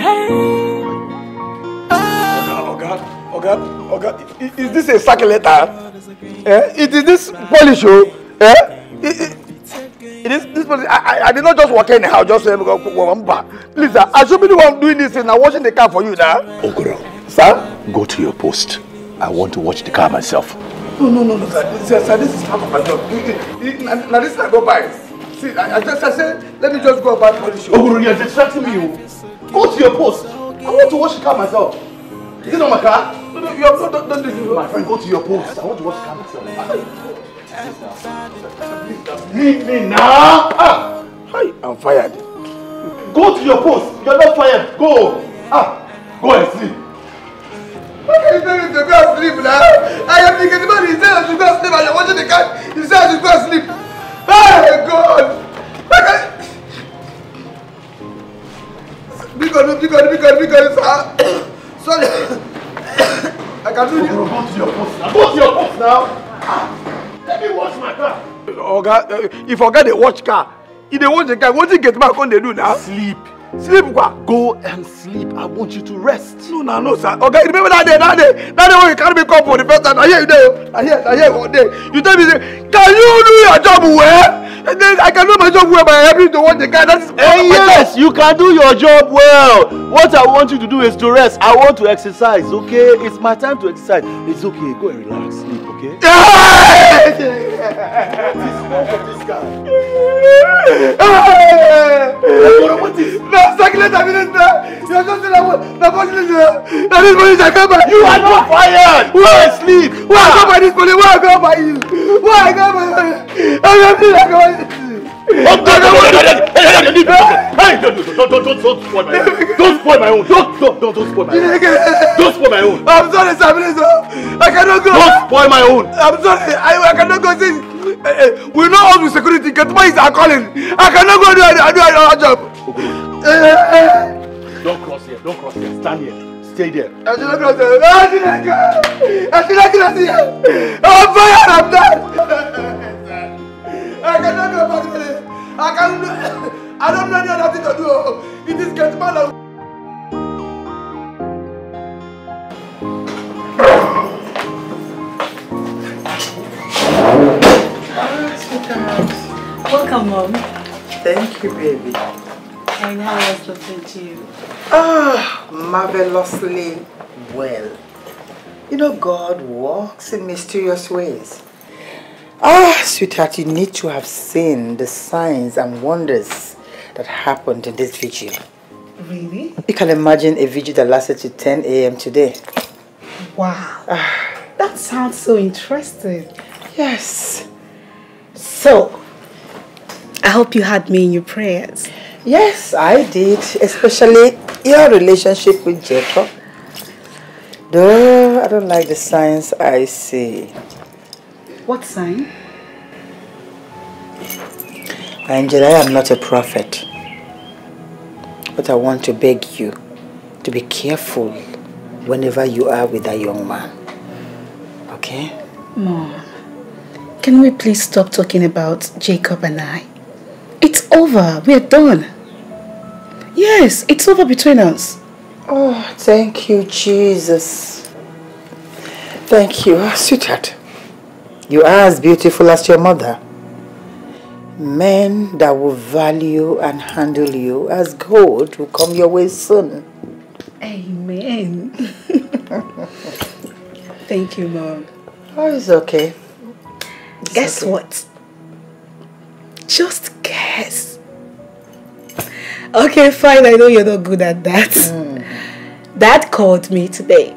hey. Oh. Oga, Oga, i- is this a sack letter? Eh? It is this polish, oh? Eh? Polish. I, I, I did not just walk the house just say. Please, sir, I should be the one doing this thing. I'm washing the car for you now. Ogoro, Sir? go to your post. I want to watch the car myself. No, no, no, no, sir. Sir, sir this is part of my job. Now, this is I go by. See, I, I just I said, let me just go about polish. oh. Ogoro, you're distracting me. oh. Go to your post. I want to wash the car myself. Is it not my car? No, no, you have, no, don't, don't do this. My friend, go to your post. I want to wash the car myself. Leave me now. Ah, Hi, I'm fired. go to your post. You're not fired. Go. Ah, go and sleep. Why can you tell me to go and sleep now? I am the man. He said I should go and sleep. I am watching the cat. He said I should go and sleep. Oh God! Why can Big on, big on, big on, big on, sir. Sorry. I can do this. Go to your post now. Go to your post now. Ah, let me wash my car. Oga, uh, if Oga dey watch car, he dey watch the car. Wetin get back come dey do now? Sleep. Sleep kwa? Go and sleep. I want you to rest. No, no, no, sir. Okay, remember that day, that day, that day when you carry me come for the first time. I hear you there. I hear, I hear one day. You tell me, say, can you do your job well? And then I can do my job well by helping to watch the guy. That is part Eh, my yes, job. you can do your job well. What I want you to do is to rest. I want to exercise, okay? It's my time to exercise. It's okay. Go and relax, sleep, okay? What is? No, circulate a minute now. You're just that. The police, this police I come by. You are not fired. Why sleep? Why I come by this police? Why come by you? Why come by you? I come by I Don't spoil my own. Don't don't don't don't spoil my own. Don't spoil my own. I'm sorry, Samir, sir. I cannot go. Don't spoil my own. I'm sorry. I, I cannot go since we know all the security. Katuma is our calling. I cannot go do do our job. Don't cross here. Don't cross here. Stand here. Stay there. I should not cross here. I should not go. I should not cross here. I'm fired. I'm done. I cannot do about it. I can't. do I don't know any other thing to do. It is getting mal. Welcome, Mom. Thank you, baby. And how was looking to you? Ah, marvelously well. You know, God works in mysterious ways. Ah, sweetheart, you need to have seen the signs and wonders that happened in this vigil. Really? You can imagine a vigil that lasted to 10 a.m. today. Wow. that sounds so interesting. Yes. So, I hope you had me in your prayers. Yes, I did, especially your relationship with Jacob. Though I don't like the signs I see. What sign? Angela, I am not a prophet. But I want to beg you to be careful whenever you are with that young man. Okay? Mom, can we please stop talking about Jacob and I? It's over. We're done. Yes, it's over between us. Oh, thank you, Jesus. Thank you, sweetheart. You are as beautiful as your mother. Men that will value and handle you as gold will come your way soon. Amen. Thank you, Mom. Oh, it's okay. It's Guess okay. what? Just guess. Okay, fine. I know you're not good at that. Hmm. Dad called me today.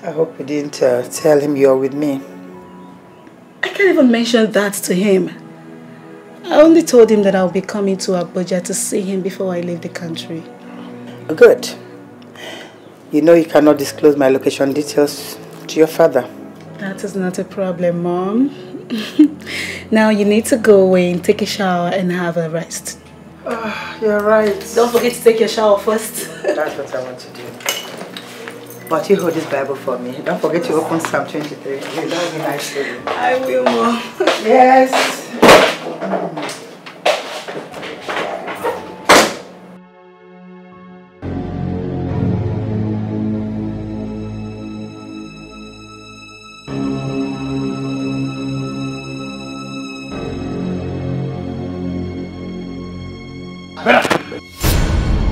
I hope you didn't uh, tell him you're with me. I can't even mention that to him. I only told him that I'll be coming to Abuja to see him before I leave the country. Good. You know you cannot disclose my location details to your father. That is not a problem, Mom. now you need to go away and take a shower and have a rest. You're right. Don't forget to take your shower first. That's what I want to do. But you hold this Bible for me. Don't forget to open Psalm 23. That would be nice for you. I will, Mom. Yes.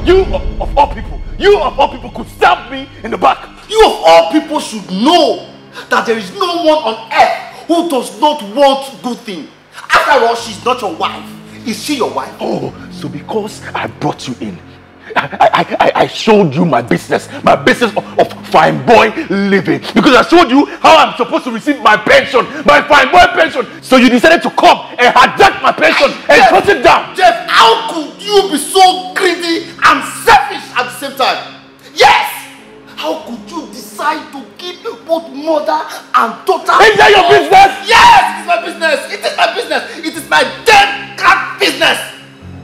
You of, of all people, you of all people me in the back. You of all people should know that there is no one on earth who does not want good thing. After all, she's not your wife. Is she your wife? Oh, so because I brought you in, I, I, I, I showed you my business, my business of, of fine boy living. Because I showed you how I'm supposed to receive my pension, my fine boy pension. So you decided to come and hijack my pension and Jeff, shut it down. Jeff, how could you be so greedy and selfish at the same time? Yes! How could you decide to keep both mother and daughter? Is that your business? Yes, it is my business. It is my business. It is my damn cat business.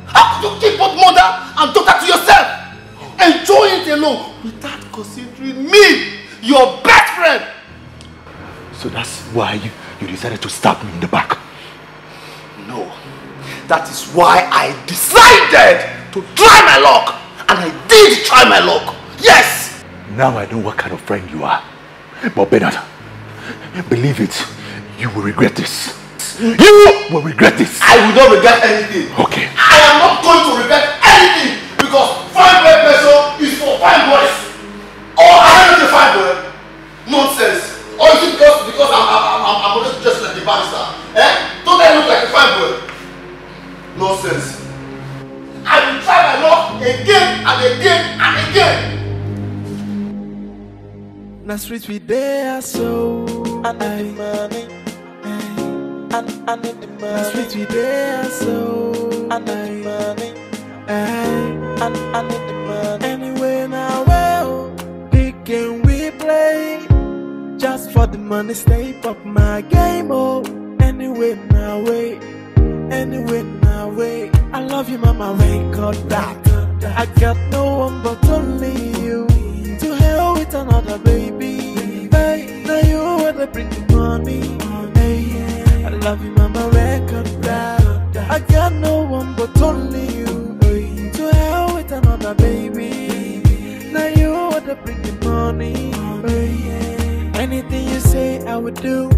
How could you keep both mother and daughter to yourself? Enjoy it alone without considering me, your best friend. So that's why you, you decided to stab me in the back. No. That is why I decided to try my luck. And I did try my luck. Yes! Now I know what kind of friend you are. But Bernard, believe it, you will regret this. You will regret this. I will not regret anything. Okay. I am not going to regret anything because fine boy person is for fine boys. Or I am not a fine boy. Nonsense. Or is it because because I'm I'm I'm, I'm always dressed like a barrister? Eh? Don't I look like a fine boy? Nonsense. I will try my luck again and again and again. Na street we there so I need the money. I, I need the money. Na street we there so I need the money. I, I need the money. Anyway now well, big game we play. Just for the money, stay up my game oh. Anyway now wait, anyway now wait. I love you, mama. Wake up that. I got no one but only you. With another baby. Hey, Now you wanna bring money. Hey, I love you, mama, record that. I got no one but only you. To hell with another baby. Now you wanna bring the money. Hey, anything you say, I would do.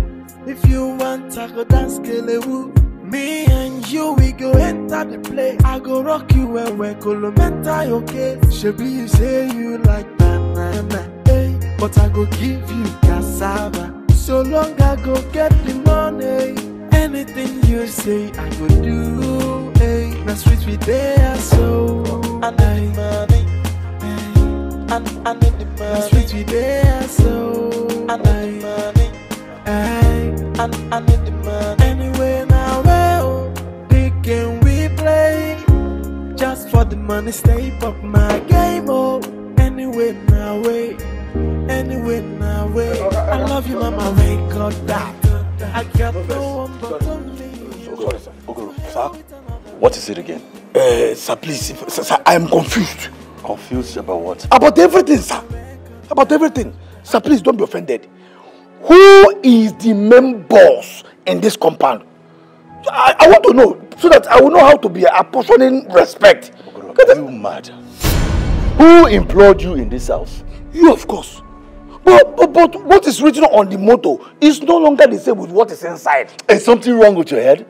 If you want, I go dance, kill it, woo. Me and you, we go enter the play. I go rock you where we're mental, okay? Shebi, you say you like banana, hey, but I go give you cassava. So long I go get the money. Anything you say, I go do. Hey, now sweet we there, so I need the money. I, I need the money. Now sweet we there, so I need the money. Hey, I, I need the money. Anyway, now well, the game we play. Just for the money, stay up my game, oh. Anyway, now wait. Anyway, now wait. I love you, mama, wake up that. I got no one but only you. Sorry, sir. Ogoro, Sir, what is it again? Uh, sir, please, sir, sir, I am confused. Confused about what? About everything, sir. About everything. Sir, please don't be offended. Who is the main boss in this compound? I, I want to know so that I will know how to be apportioning respect. Ogoro, are you mad? Who employed you in this house? You, of course. But, but, but what is written on the motto is no longer the same with what is inside. Is something wrong with your head?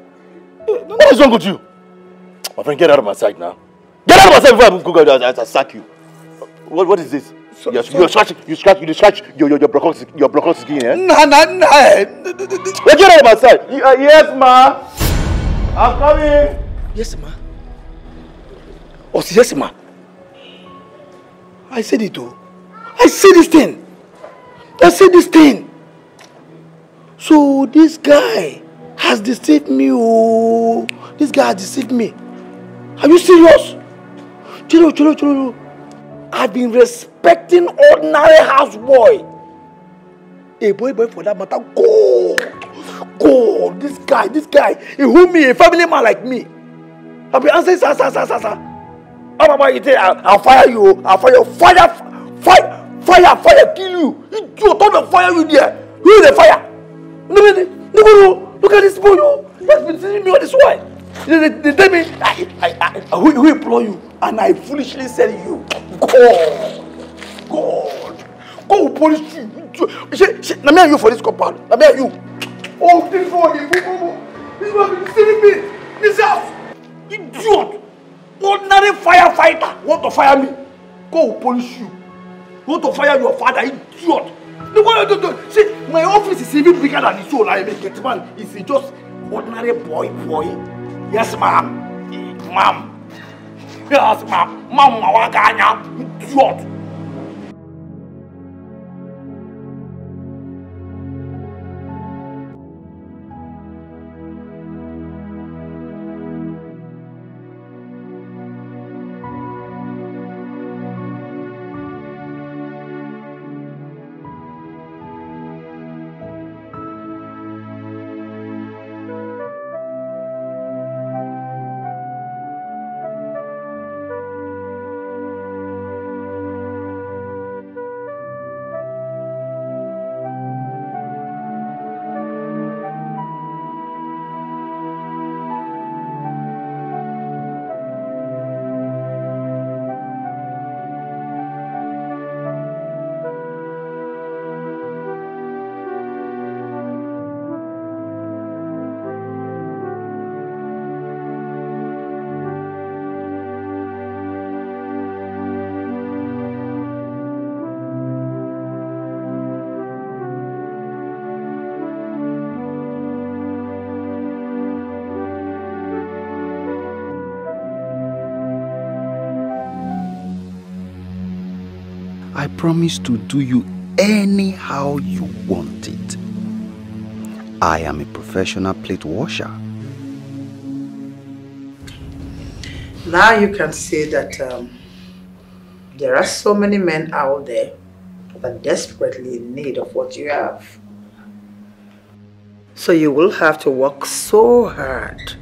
What is wrong with you? My friend, get out of my sight now. Get out of my sight before I go go I, I, I sack you. What, what is this? So- you're, so- you're scratching, you scratch, you scratch your your your bronchus, your bronchus skin, eh? Nah, nah, nah. Well, get out of my sight. You- uh, yes, ma. I'm coming. Yes, ma. Oh, yes, ma. I said it too. I said this thing. I said this thing. So this guy has deceived me. Oh, this guy has deceived me. Are you serious? Chilo, chilo, chilo. I've been respecting ordinary houseboy. A boy, boy for that matter. Go! Go! this guy, this guy, who me, a family man like me. I'll be answering, sir, sir, sir, sir, sir. How about you think I'll, fire you? I'll fire you. Fire, fire, fire, fire, kill you. You don't know fire you there. You the fire. No, no, no, no. Look at this boy. He has been telling me all this while. They, they, tell me, I, I, I, will, will employ you. And I foolishly said you. God, God, God will punish you. She, she, na me and you for this compound. Na me and you. Oh, this one, this one, this one been deceiving me. This house. Idiot. Ordinary firefighter want to fire me. God will punish you. Want to fire your father, idiot. The one don't do. See, my office is even bigger than his own. I make it, man. It's just ordinary boy, boy. Yes, ma'am. Ma'am. Yes, ma'am. Ma'am, mawaganya. Idiot. Promise to do you anyhow you want it. I am a professional plate washer. Now you can see that um, there are so many men out there that are desperately in need of what you have. So you will have to work so hard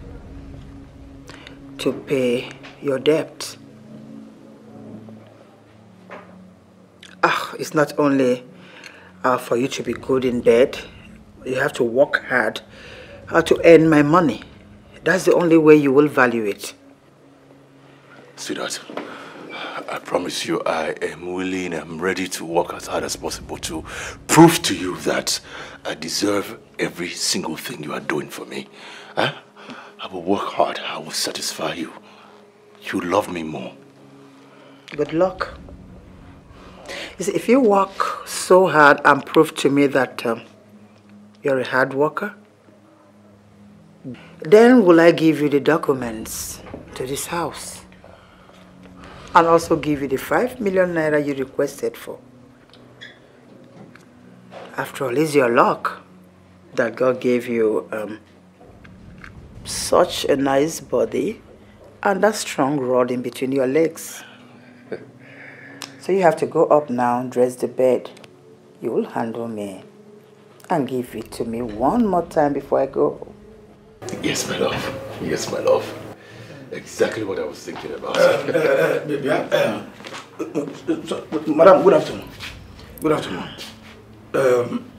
to pay your debt. Ah, it's not only uh, for you to be good in bed, you have to work hard uh, to earn my money. That's the only way you will value it. Sweetheart, I promise you I am willing, I'm ready to work as hard as possible to prove to you that I deserve every single thing you are doing for me. Huh? I will work hard, I will satisfy you. You love me more. Good luck. See, if you work so hard and prove to me that um, you're a hard worker, then will I give you the documents to this house and also give you the 5 million naira you requested for. After all, it's your luck that God gave you um, such a nice body and that strong rod in between your legs. So you have to go up now, dress the bed. You will handle me and give it to me one more time before I go. Yes, my love. Yes, my love. Exactly what I was thinking about. Uh, baby, uh, uh, so, madam, good afternoon. Good afternoon. Um,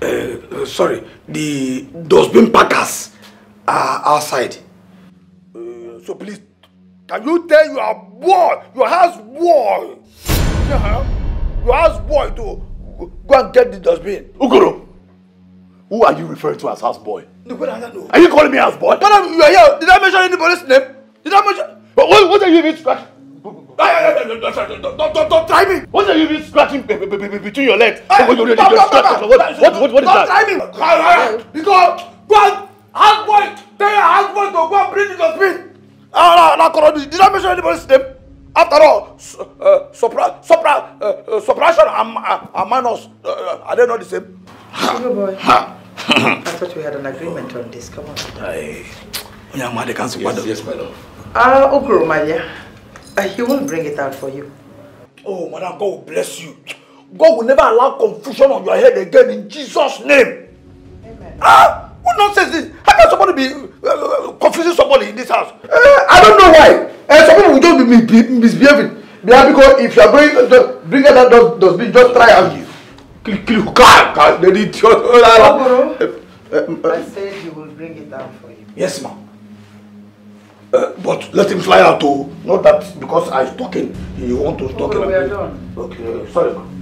uh, sorry, the dustbin packers are outside. Uh, so please, can you tell your boy, your house boy, uh, your house boy to go and get the dustbin? Uguru, who are you referring to as houseboy? No, but I don't know. Are you calling me houseboy? Madam, you are here. Did I mention anybody's name? Did I mention? But what, what are you even scratching? Don't, don't, don't, don't try me. What are you even scratching be- be- be- between your legs? Hey, What- what- what- what- is Don't that? try me. Because go and houseboy, tell your houseboy to go and bring the dustbin. Ah, no, no, Korodi, did I mention anybody's name? After all, uh, supra, supra, uh, uh, suppression and, uh, and minus, uh, uh, are they not the same? Sugar boy. I thought we had an agreement on this. Come on. What Yes, yes, my love. Ah, uh, my dear. Uh, he will bring it out for you. Oh, madam, God will bless you. God will never allow confusion on your head again in Jesus' name. Amen. Ah, what nonsense is this? How can somebody be uh, uh, confusing somebody in this house? Uh, I don't know why. Uh, some people will just be, mi- be misbehaving. Yeah, because if you are going uh, just bring that dust, dustbin, just try and you. Kill, kill, car, car, they need your. Okro, I said he will bring it out for you. Yes, ma'am. Uh, but let him fly out too. Not that because I was talking, he want to talk. Okro, we are done. Okay, sorry. ma'am.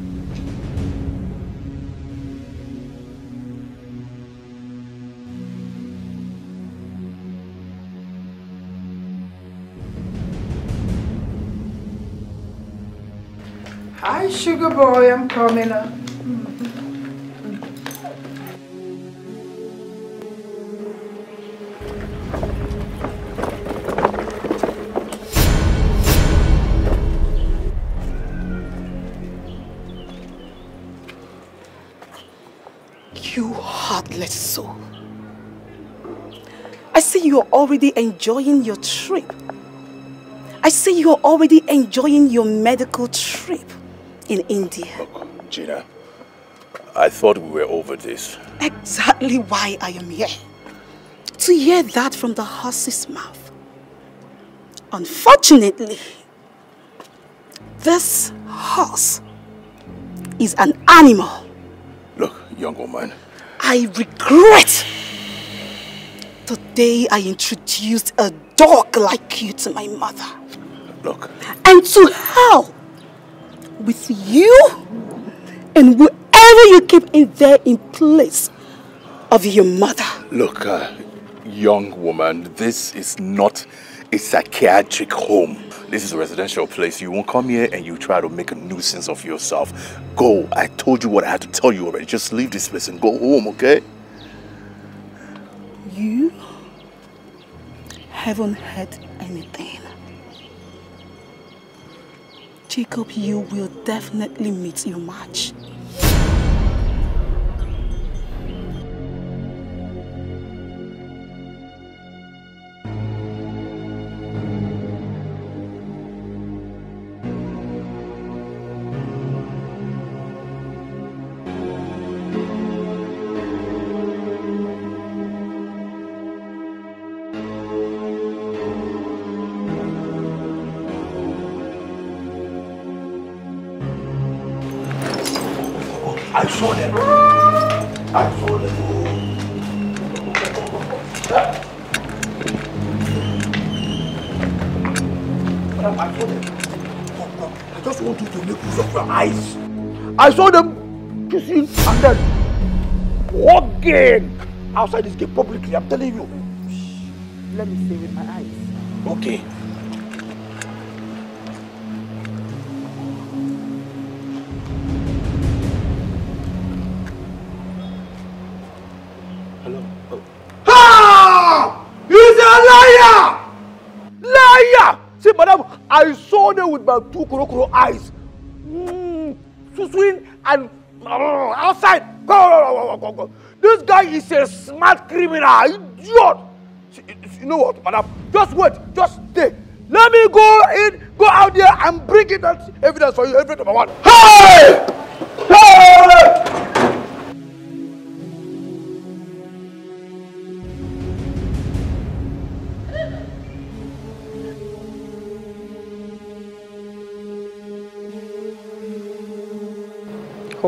Hi, sugar boy. I'm coming up. You heartless soul. I see you're already enjoying your trip. I see you're already enjoying your medical trip in India. Gina, I thought we were over this. Exactly why I am here. To hear that from the horse's mouth. Unfortunately, this horse is an animal. Look, young woman, I regret the day I introduced a dog like you to my mother. look, And to hell with you and whoever you keep in there in place of your mother. look, uh, young woman, this is not a psychiatric home. This is a residential place. You won't come here and you try to make a nuisance of yourself. Go. I told you what I had to tell you already. Just leave this place and go home, okay? You haven't heard anything. Jacob, you will definitely meet your match. I saw them. I saw them. Madam, I saw them. I just want you to make use of your eyes. I saw them kissing and then walking outside this gate publicly. I'm telling you. Let me see with my eyes. Okay. My two kuro eyes. Mm, swing and uh, outside. Go, go, go, go, go. This guy is a smart criminal. Idiot. You know what, madam? Just wait. Just stay. Let me go in, go out there and bring in that evidence for you. Number one. Hey! Hey!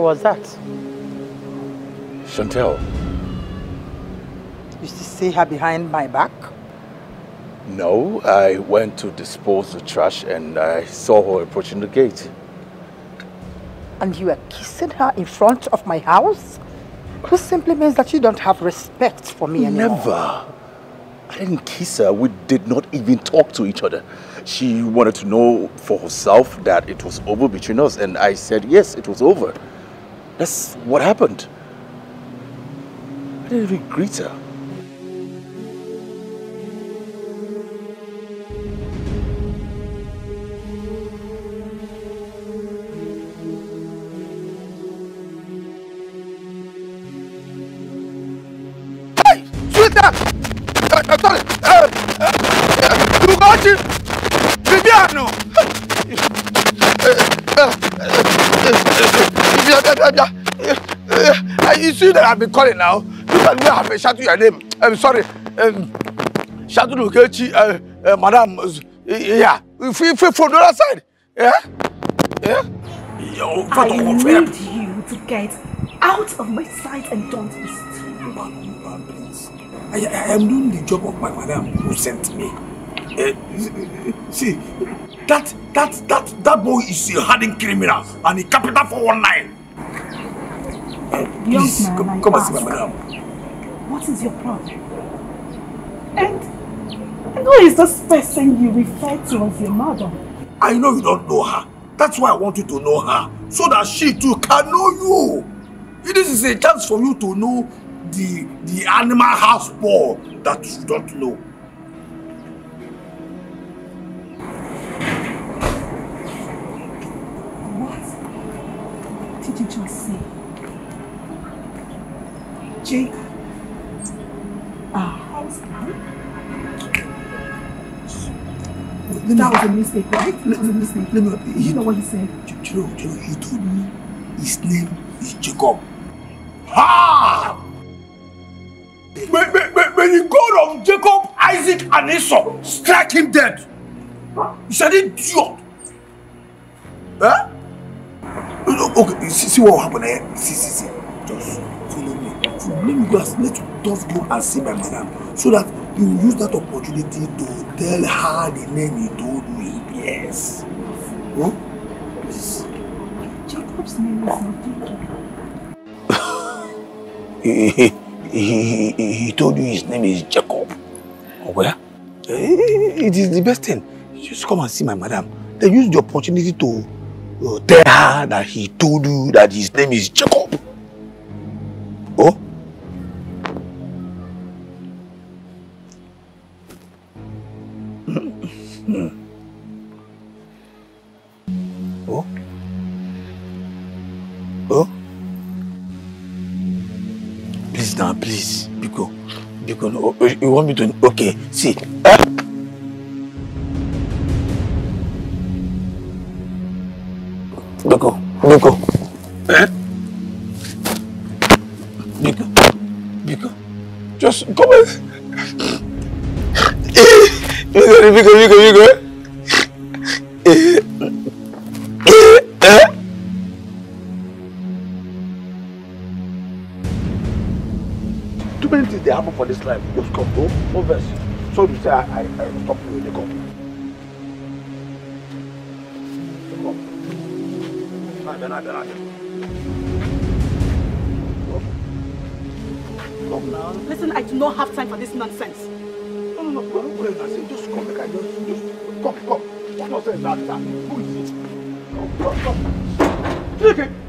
Was that? Chantel, You see her behind my back? no, I went to dispose the trash and I saw her approaching the gate. And you are kissing her in front of my house? This simply means that you don't have respect for me anymore. Never. I didn't kiss her. We did not even talk to each other. She wanted to know for herself that it was over between us, and I said yes, it was over. That's what happened. I didn't even greet her. It's you that I've been calling now. This and me have been shouting your name. I'm sorry. Um, shouting Ukechi, uh, uh, madam. Uh, yeah. If you from the other side. Yeah? Yeah? I need you to get out of my sight and don't be. Madam, please. I, I am doing the job of my madam who sent me. Uh, see, that, that, that, that boy is a hardened criminal and a capital 419. Young please, man, come, come and see my madam. What is your problem? And, and who is this person you refer to as your mother? I know you don't know her. That's why I want you to know her. So that she too can know you. This is a chance for you to know the, the animal house ball that you don't know. What did you just say? Jacob, our husband? That was a mistake, right? Was a mistake. Let me, You know what he said? Chiro, Chiro, he told me his name is Jacob. Ha! May, may, may, may the God of Jacob, Isaac, and Esau strike him dead. He's an idiot. Huh? Okay, see, see what will happen here? See, see, see. Just follow me. So let me go, let you just go and see my madam. So that you will use that opportunity to tell her the name you told me. Yes. Huh? Please. Jacob's name is not he, he, he, he, he told you his name is Jacob. Oh, where? It is the best thing. Just come and see my madam. Then use the opportunity to uh, tell her that he told you that his name is Jacob. Oh? You want me to... Okay, see. Eh? This life. Just come, go, no verse. So you say I, I, I stop you when they come. Come. Now. Listen, I do not have time for this nonsense. No, no, no. Not going to say, just come. Make I just, just come, come. What nonsense that, that? Who is it? Come, come, come. Take it.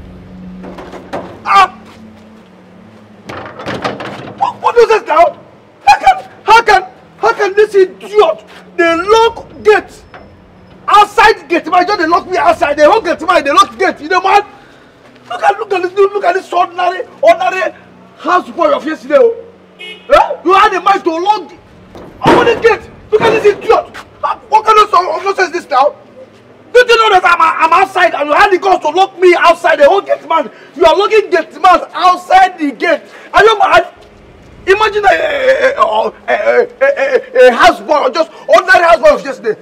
A, a houseboy or just ordinary houseboy of yesterday.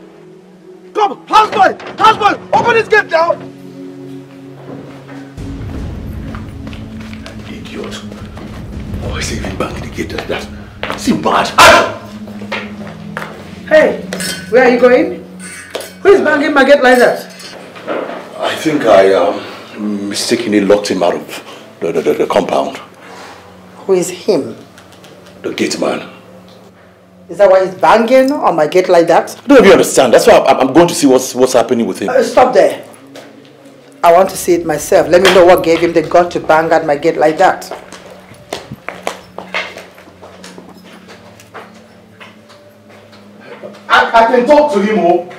Come, houseboy, houseboy, open this gate now. Idiot. Why is he even banging the gate like that? See, bad. Ah! Hey, where are you going? Who is banging my gate like that? I think I um, mistakenly locked him out of the, the, the, the compound. Who is him? The gate man. Is that why he's banging on my gate like that? I don't know if you understand. That's why I'm, I'm going to see what's, what's happening with him. Uh, stop there. I want to see it myself. Let me know what gave him the gut to bang at my gate like that. I, I can talk to him, oh.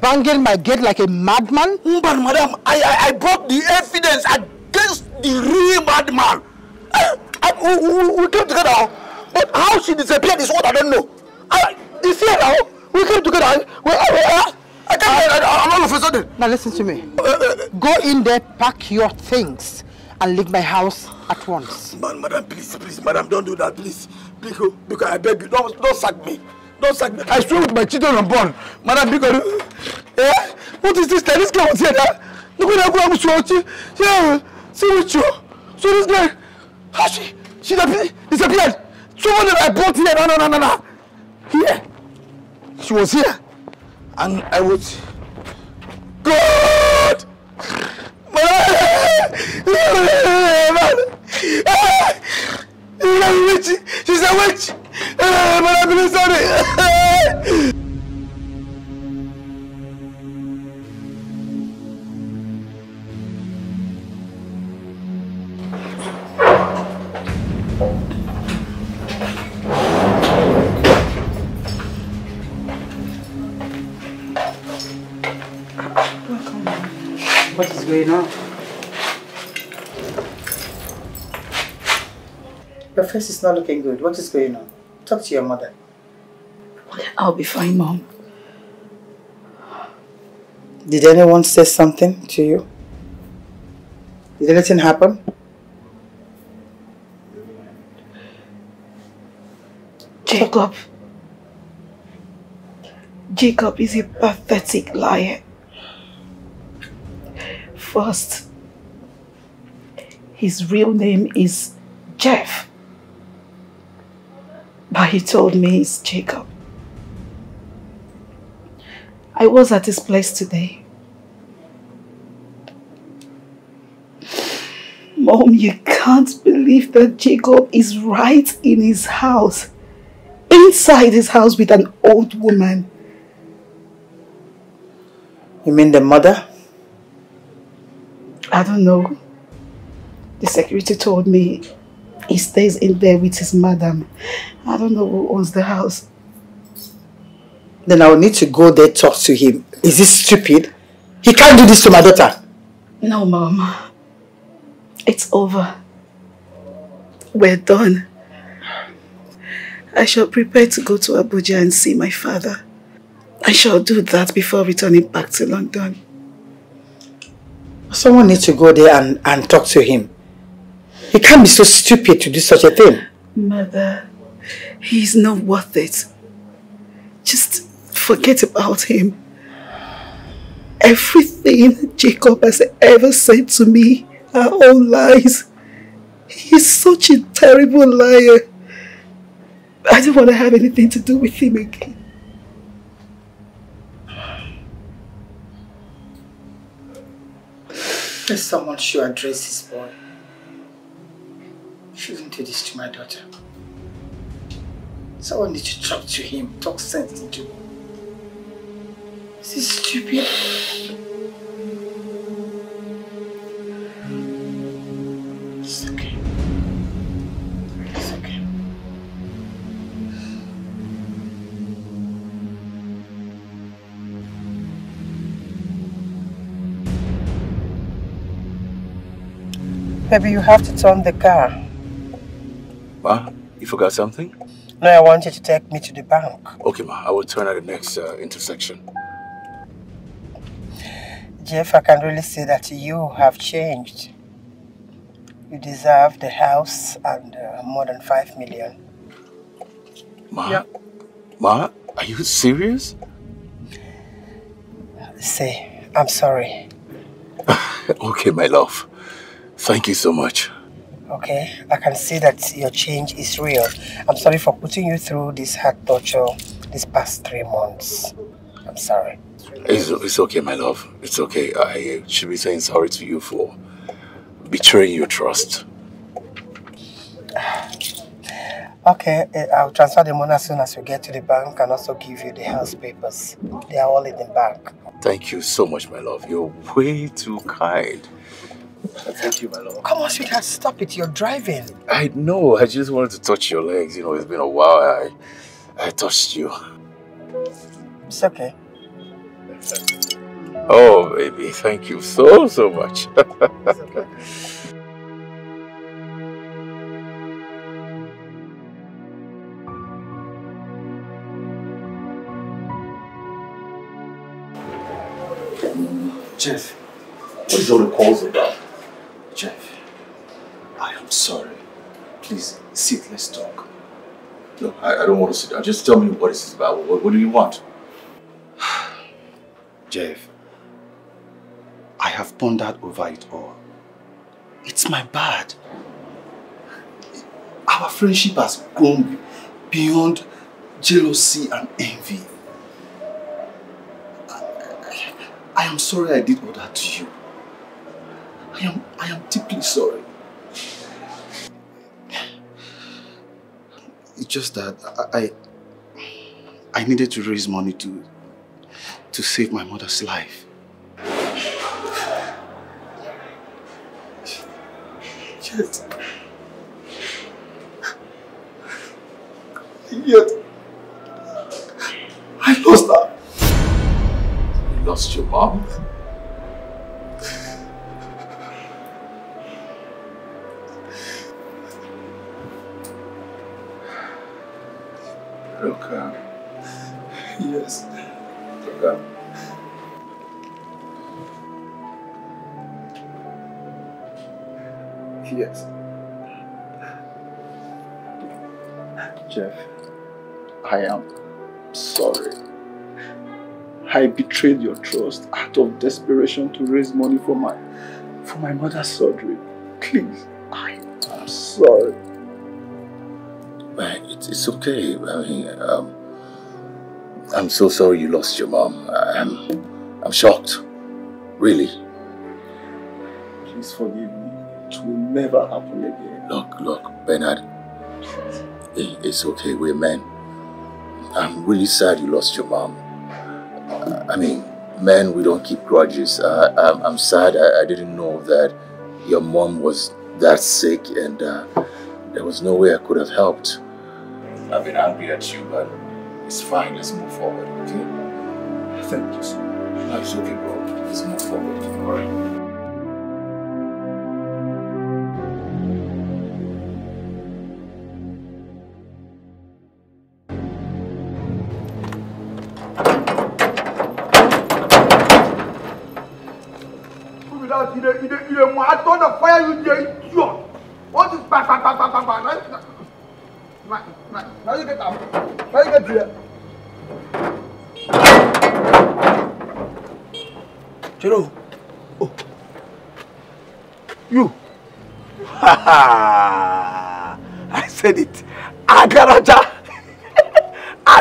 Banging my gate like a madman? But madam, I, I, I brought the evidence against the real madman. I, I, we, we, we came together. But how she disappeared is what I don't know. I, it's here now. We came together. I, we, I, I, I can't, I, I, I'm all of a sudden. Now listen to me. Go in there, pack your things, and leave my house at once. Man, madam, please, please, madam, don't do that, please. Because, because I beg you, don't, don't sack me. Don't. I swear with my children unborn. Madam, because, eh? What is this? This guy was here, now. Look at that who's watching. Yeah, see with you. So this guy, how she, she disappeared. Someone that I brought here, no, no, no, no, no. Here. She was here. And I was, God! She's a witch! She's a witch! Ah, but I'm really sorry! What is going on? Your face is not looking good. What is going on? Talk to your mother. I'll be fine, Mom. Did anyone say something to you? Did anything happen? Jacob. Jacob is a pathetic liar. First, his real name is Jeff. But he told me it's Jacob. I was at his place today. Mom, you can't believe that Jacob is right in his house. Inside his house with an old woman. You mean the mother? I don't know. The security told me he stays in there with his madam. I don't know who owns the house. Then I will need to go there talk to him. Is he stupid? He can't do this to my daughter. No, Mom. It's over. We're done. I shall prepare to go to Abuja and see my father. I shall do that before returning back to London. Someone needs to go there and, and talk to him. He can't be so stupid to do such a thing. Mother, he's not worth it. Just forget about him. Everything Jacob has ever said to me are all lies. He's such a terrible liar. I don't want to have anything to do with him again. Someone should address this boy. Shouldn't do this to my daughter. Someone needs to talk to him, talk sense into him. Is stupid? It's okay. It's okay. Baby, you have to turn the car. Ma, you forgot something? No, I want you to take me to the bank. Okay, ma, I will turn at the next uh, intersection. Jeff, I can really see that you have changed. You deserve the house and uh, more than five million. Ma? Yeah. Ma, are you serious? Say, I'm sorry. okay, my love. Thank you so much. Okay, I can see that your change is real. I'm sorry for putting you through this hard torture these past three months. I'm sorry. It's, it's okay, my love. It's okay. I should be saying sorry to you for betraying your trust. Okay, eh, I'll transfer the money as soon as we get to the bank and also give you the house papers. They are all in the bank. Thank you so much, my love. You're way too kind. Thank you, my love. Come on, sweetheart, stop it. You're driving. I know. I just wanted to touch your legs. You know, it's been a while. I, I touched you. It's okay. Oh, baby, thank you so, so much. Jeff, what is all the calls about? Jeff, I am sorry. Please, sit, let's talk. no, I, I don't want to sit down. Just tell me what this is about. What, what do you want? Jeff, I have pondered over it all. It's my bad. Our friendship has grown beyond jealousy and envy. I, I am sorry I did all that to you. I am, I am deeply sorry. It's just that I, I, I needed to raise money to, to save my mother's life. Yet, yet, I lost her. You lost your mom? I betrayed your trust out of desperation to raise money for my for my mother's surgery. Please, I am sorry. it's, it's okay. I mean, um, I'm so sorry you lost your mom. I'm, I'm shocked. Really. Please forgive me. It will never happen again. Look, look, Bernard. It's okay, we're men. I'm really sad you lost your mom. I mean, men, we don't keep grudges. Uh, I'm, I'm sad I, I didn't know that your mom was that sick and uh, there was no way I could have helped. I've been angry at you, but it's fine. Let's move forward, okay? Thank you. No, it's okay, bro. Let's move forward, all right?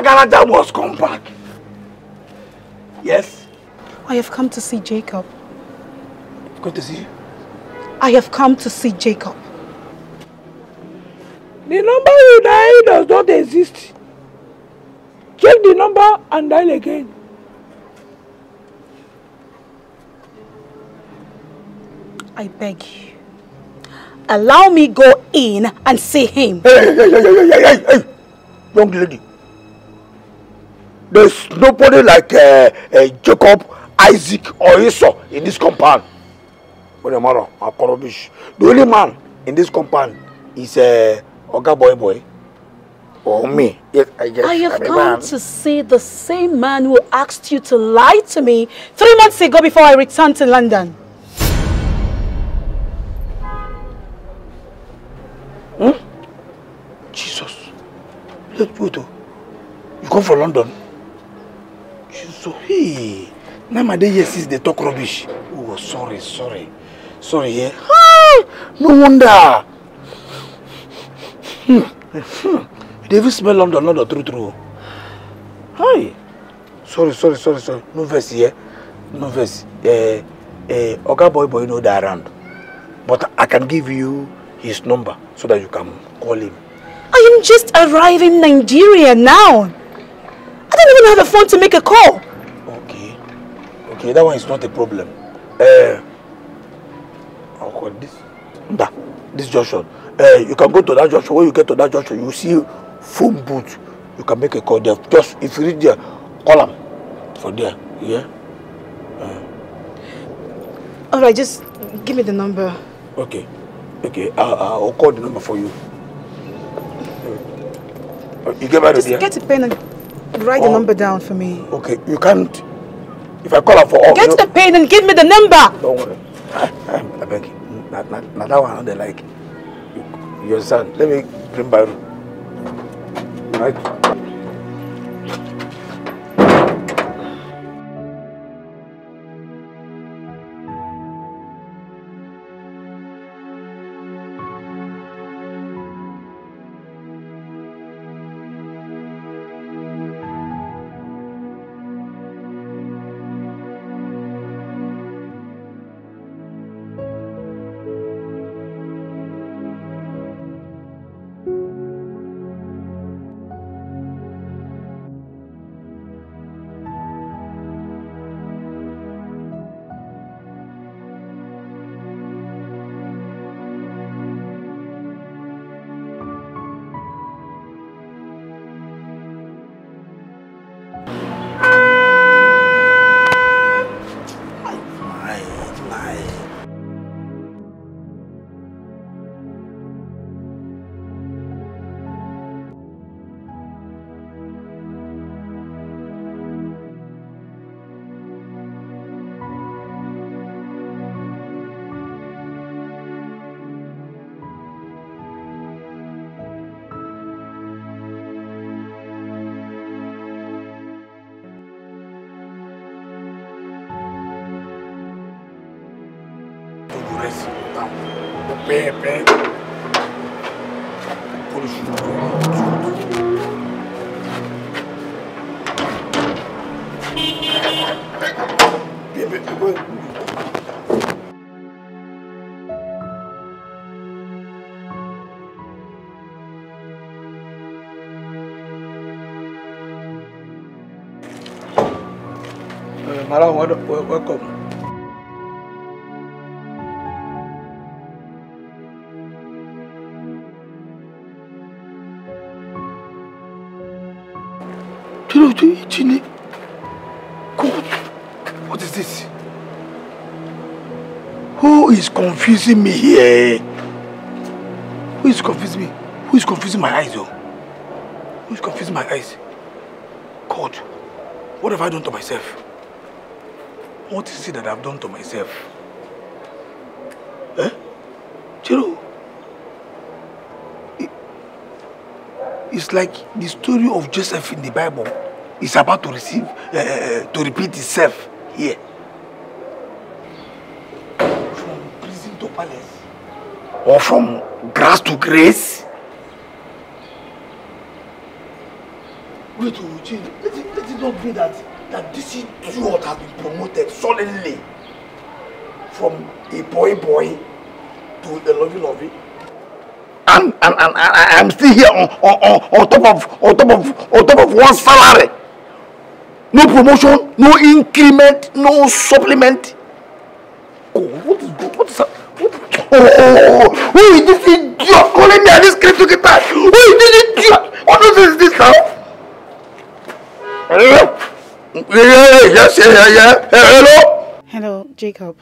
Agaraja must come back. Yes. I have come to see Jacob. Good to see you. I have come to see Jacob. The number you dial does not exist. Check the number and dial again. I beg you. Allow me go in and see him. Hey, hey, hey, hey, hey, hey, hey, young lady. There's nobody like uh, uh, Jacob, Isaac, or Esau in this compound. What the matter? Akorobish. The only man in this compound is uh, Oga Boy Boy. Or me. Yes, I guess. I have I'm come man. to see the same man who asked you to lie to me three months ago before I returned to London. Hmm? Jesus. Wait, wait. You come from London? Jesus. Hey. Now my day since they talk rubbish. Oh, sorry, sorry. Sorry, yeah. Ah, no wonder. Hmm. Hmm. They even smell London, London, true, true. Hi. Sorry, sorry, sorry, sorry. No verse here. No verse. Eh, eh, Oga Boy Boy know that around. But I can give you his number so that you can call him. I am just arriving in Nigeria now. Don't even have a phone to make a call. Okay. Okay, that one is not a problem. Uh, I'll call this. Nah, this junction. Uh, you can go to that junction. When you get to that junction, you see phone booth. You can make a call there. Just if you reach there, call them for there. Yeah. All right, just give me the number. Okay. Okay. I'll, I'll call the number for you. Uh, You get married Just there? get a pen and write the number down for me. Okay. You can't. If I call her for all. Get the pen and give me the number. Don't worry. I, beg you. Now, now, now that one, they like. You, understand? Let me bring by. Right? Wel- welcome. Chino. God, what is this? Who is confusing me here? Who is confusing me? Who is confusing my eyes, though? Who is confusing my eyes? God, what have I done to myself? What is it that I've done to myself? Eh? Chiro, it- it's like the story of Joseph in the Bible is about to receive, uh, to repeat itself here. From prison to palace, or from grass to grace. Wait, oh, Eugene, let it, let it not be that, that this idiot has been promoted suddenly from a boy boy to a lovey lovey. And, and, and, I am still here on, on, on, on top of on top of on top of one salary. No promotion, no increment, no supplement. Oh, what is? What is that? What? Oh, who is this idiot calling me at this crypto guitar? Who is this idiot? What is this now? Hello? Hello, Jacob.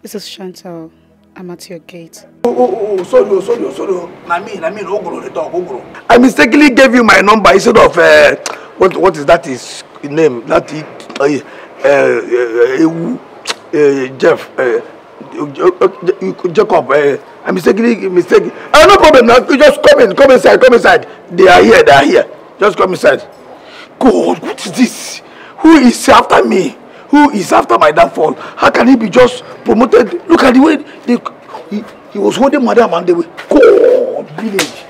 This is Chantal. I'm at your gate. Oh, oh, oh, sorry, oh, sorry, oh, sorry. oh. Na me, na me, no ogoro, dey talk, ogoro. I mistakenly gave you my number instead of, uh, what, what is that his name? That, it, uh, uh, Ewu, uh, Jeff, uh, uh, Jacob, uh, I mistakenly, mistake. Uh, no problem, now, you just come in, come inside, come inside. They are here, they are here. Just come inside. God, what is this? Who is after me? Who is after my downfall? How can he be just promoted? Look at the way they, he, he was holding madam and they were God village.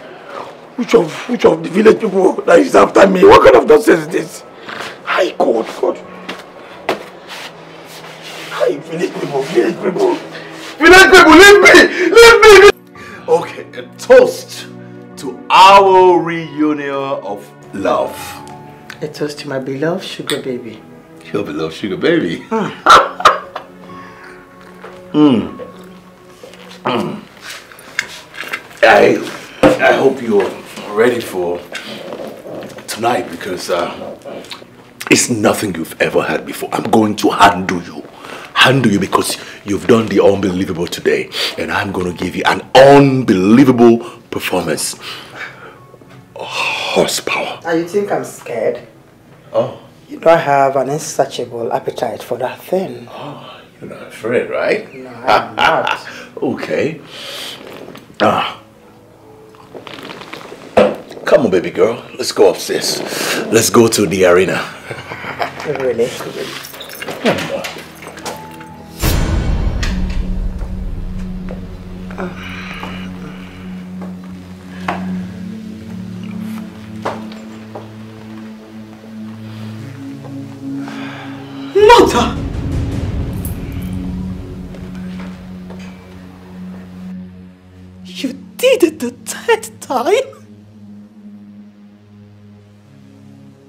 Which of which of the village people that is after me? What kind of nonsense is this? Hi God, God. Hi village people, village people. Village people, leave me! Leave me! Okay, a toast to our reunion of love. A toast to my beloved sugar baby. Your beloved sugar baby. Hmm. Hmm. I I hope you're ready for tonight because uh, it's nothing you've ever had before. I'm going to handle you. Handle you because you've done the unbelievable today. And I'm going to give you an unbelievable performance. Horsepower. And you think I'm scared? Oh, You know I have an insatiable appetite for that thing. Oh, you're not afraid, right? No, I'm not. Okay. Ah. Come on, baby girl. Let's go upstairs. Let's go to the arena. Really? Mother! It the third time?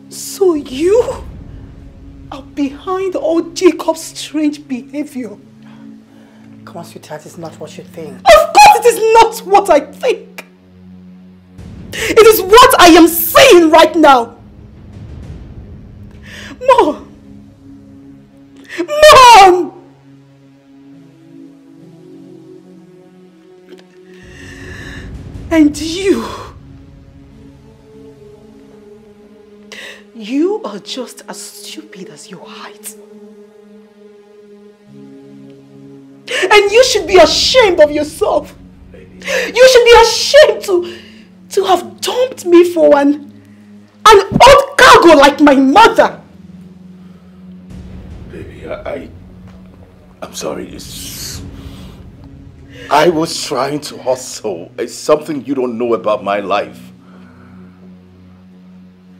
So you are behind all Jacob's strange behavior. Come on, sweetheart, it's not what you think. Of course it is not what I think. It is what I am saying right now. Mom! Mom! And you. You are just as stupid as your height. And you should be ashamed of yourself. You should be ashamed to, to have dumped me for an, an old cargo like my mother. Baby, I, I I'm sorry. It's, I was trying to hustle. It's something you don't know about my life.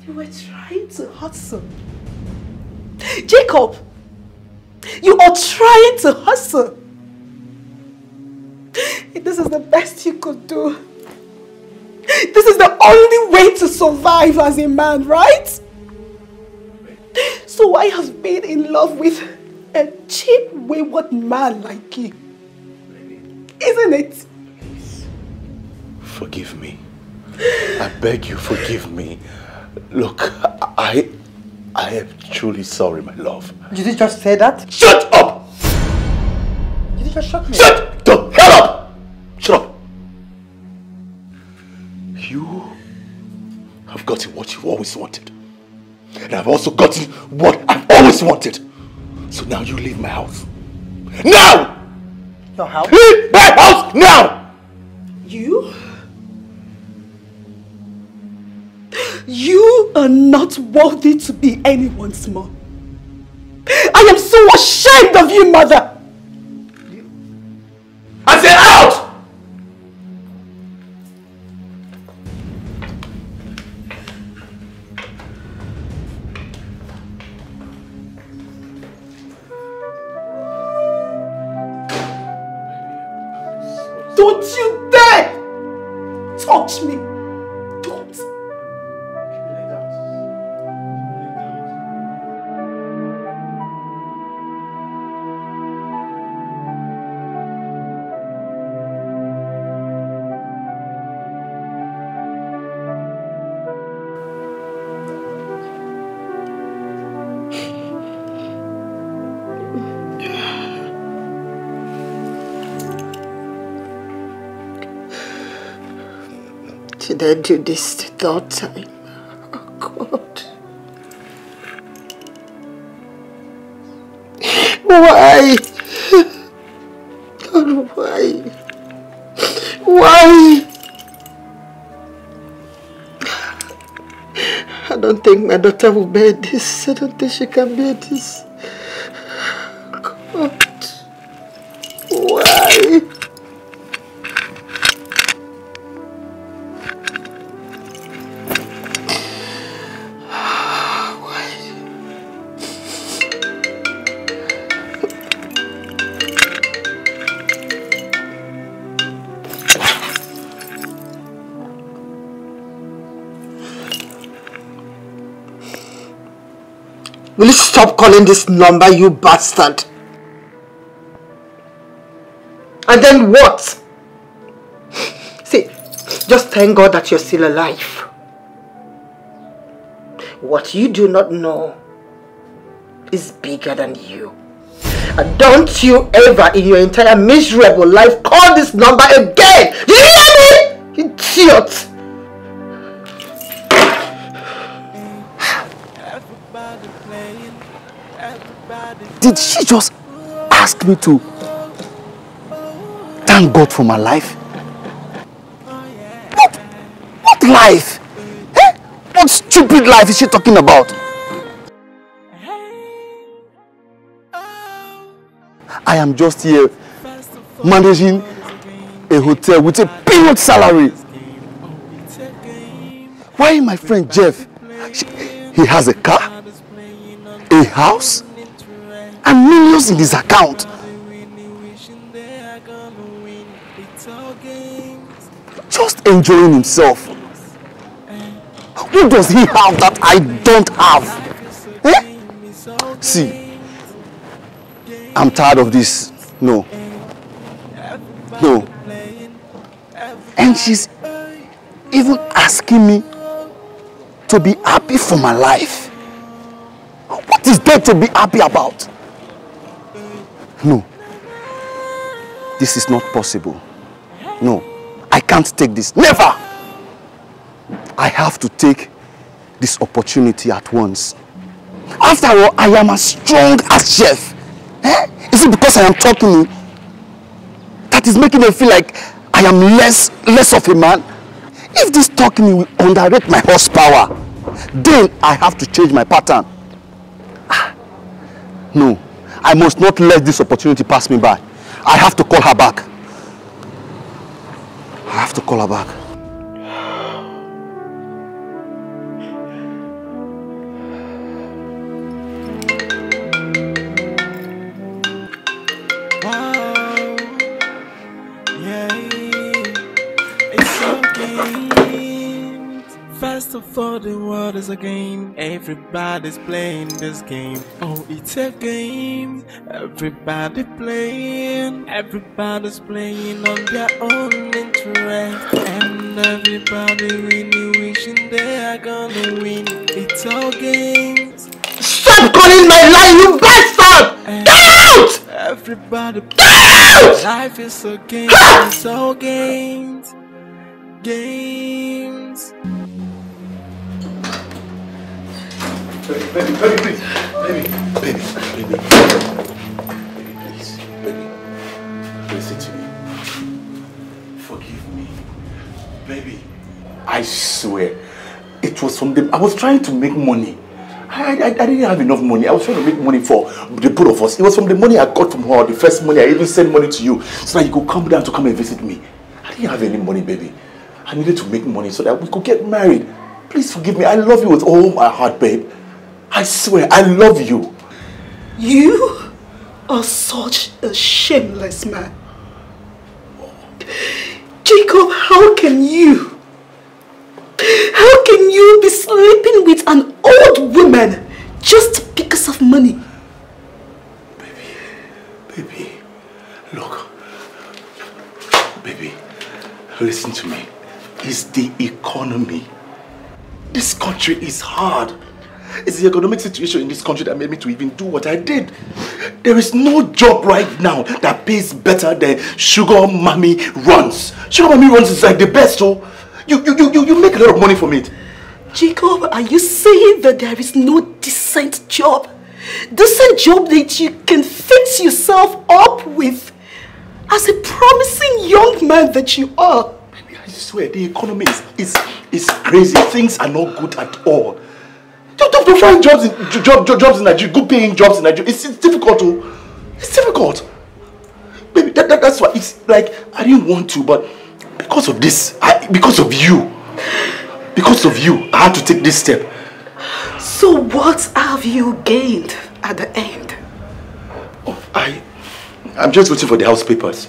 You were trying to hustle. Jacob, you are trying to hustle. This is the best you could do. This is the only way to survive as a man, right? So I have been in love with a cheap, wayward man like you. Isn't it? Please. Forgive me. I beg you, forgive me. Look, I... I am truly sorry, my love. Did you just say that? Shut up! Did you just shut me? Shut the hell up! Shut up! You have gotten what you've always wanted. And I've also gotten what I've always wanted. So now you leave my house. Now! Your house? Leave my house now! You? You are not worthy to be anyone's mom. I am so ashamed of you, mother. I said ah, Do this third time? Oh God. Why? God, why? Why? I don't think my daughter will bear this. I don't think she can bear this. Will you stop calling this number, you bastard? And then what? See, just thank God that you're still alive. What you do not know is bigger than you. And don't you ever in your entire miserable life call this number again! Do you hear me? You idiot! Ask me to thank God for my life? What, what life? Eh? What stupid life is she talking about? I am just here managing a hotel with a peanut salary. Why my friend Jeff, she, he has a car, a house, and millions in his account. Just enjoying himself. What does he have that I don't have? Eh? See, I'm tired of this. No. No. And she's even asking me to be happy for my life. What is there to be happy about? No. This is not possible. No. I can't take this. Never! I have to take this opportunity at once. After all, I am as strong as Jeff. Eh? Is it because I am talking that is making me feel like I am less, less of a man? If this talking will underrate my horsepower, then I have to change my pattern. Ah, No, I must not let this opportunity pass me by. I have to call her back. I have to call her back. So games. Fast First of all, the world is a game. Everybody's playing this game. Oh, it's a game. Everybody playing. Everybody's playing on their own interest. And everybody really wishing they are gonna win. It's all games. Stop calling my line, you bastard! Get out! Everybody Get out! Life is a game. It's all games. Games. Baby, baby, baby. Baby, baby, baby. Baby, please. Baby. Listen to me. Forgive me. Baby. I swear. It was from the... I was trying to make money. I, I, I didn't have enough money. I was trying to make money for the both of us. It was from the money I got from her, the first money. I even sent money to you so that you could come down to come and visit me. I didn't have any money, baby. I needed to make money so that we could get married. Please forgive me. I love you with all my heart, babe. I swear, I love you. You are such a shameless man. Jacob, how can you? How can you be sleeping with an old woman just because of money? Baby, baby, look. Baby, listen to me. It's the economy. This country is hard. It's the economic situation in this country that made me to even do what I did. There is no job right now that pays better than Sugar Mommy Runs. Sugar Mommy Runs is like the best, so you, you, you, you make a lot of money from it. Jacob, are you saying that there is no decent job? Decent job that you can fix yourself up with as a promising young man that you are? I swear, the economy is, is, is crazy. Things are not good at all. To, to, to find jobs in, job, job, jobs in Nigeria, good paying jobs in Nigeria, it's, it's difficult. To, it's difficult. Baby, that, that, that's why it's like, I didn't want to, but because of this, I, because of you, because of you, I had to take this step. So what have you gained at the end? Oh, I, I'm just waiting for the house papers.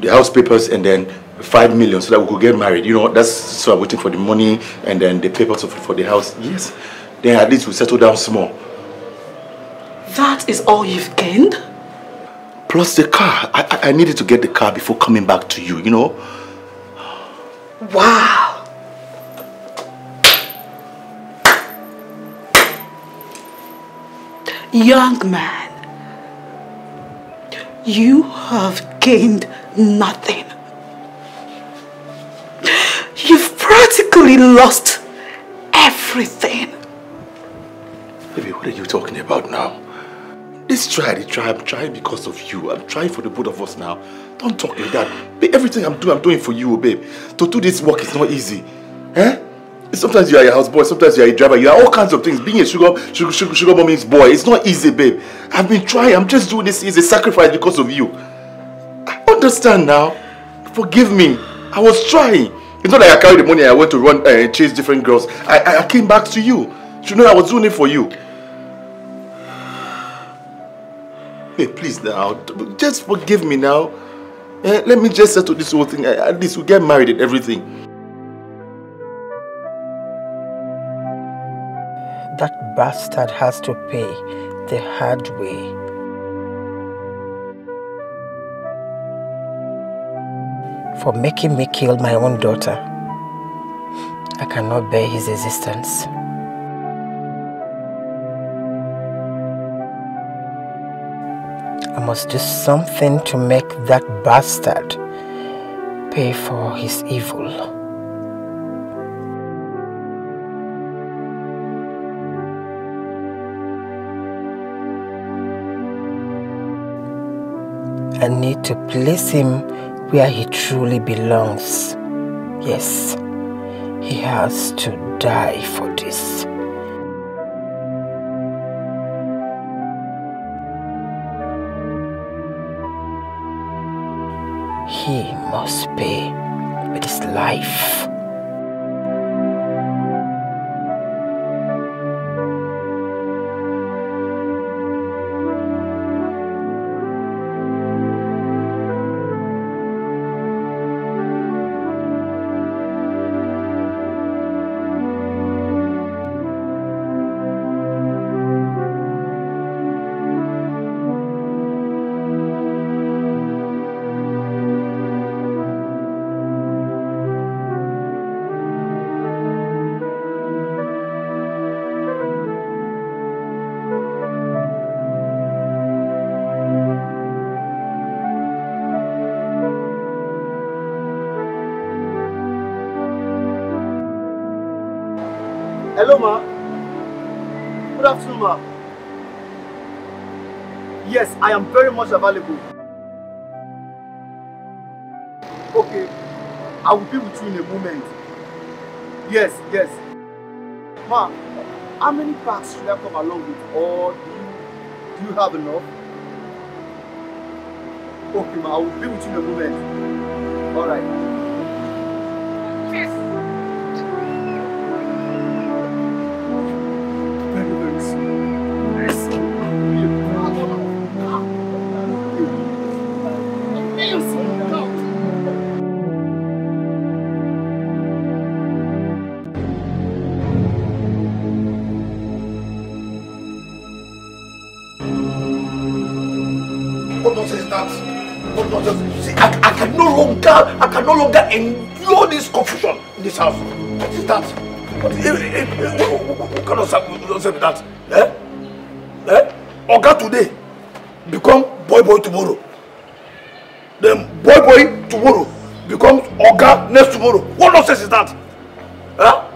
The house papers and then five million so that we could get married. You know, that's so I'm waiting for the money and then the papers for, for the house. Yes. Then at least we settle down small. That is all you've gained? Plus the car. I, I, I needed to get the car before coming back to you, you know? Wow. Young man, you have gained nothing. You've practically lost everything. Baby, what are you talking about now? This try, the try, I'm trying because of you. I'm trying for the both of us now. Don't talk like that. Babe, everything I'm doing, I'm doing for you, babe. To do this work is not easy. Eh? Sometimes you are a houseboy, sometimes you are a driver, you are all kinds of things. Being a sugar, sugar, sugar, sugar mommy's boy, it's not easy, babe. I've been trying, I'm just doing this as a sacrifice because of you. I understand now. Forgive me. I was trying. It's not like I carried the money I went to run and uh, chase different girls. I, I, I came back to you. You know I was doing it for you. Hey, please now, just forgive me now. Eh, let me just settle this whole thing. At least we get married and everything. That bastard has to pay the hard way. For making me kill my own daughter. I cannot bear his existence. I must do something to make that bastard pay for his evil. I need to place him where he truly belongs. Yes, he has to die for this. He must pay with his life. Hello, ma. Good afternoon, ma. Yes, I am very much available. Okay, I will be with you in a moment. Yes, yes. Ma, how many packs should I come along with? Or do you, do you have enough? Okay, ma, I will be with you in a moment. All I, can no longer, I can no longer endure this confusion in this house. What is that? What, eh, eh, eh, what, kind of nonsense is that? Eh? Eh? Oga today become boy boy tomorrow. Then boy boy tomorrow becomes Oga next tomorrow. What nonsense is that? Huh?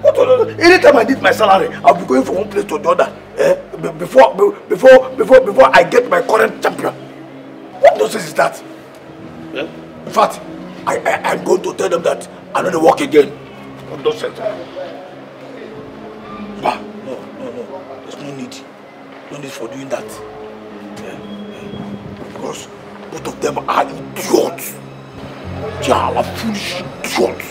What, what, what, anytime I need my salary, I'll be going from one place to the other. Eh? Be- Before, be- before, before, before I get my current champion. What nonsense is that? Fact, I, I, I'm going to tell them that I don't work again. What nonsense? Bah, no, no, no. There's no need. No need for doing that. Because both of them are idiots. They are foolish idiots.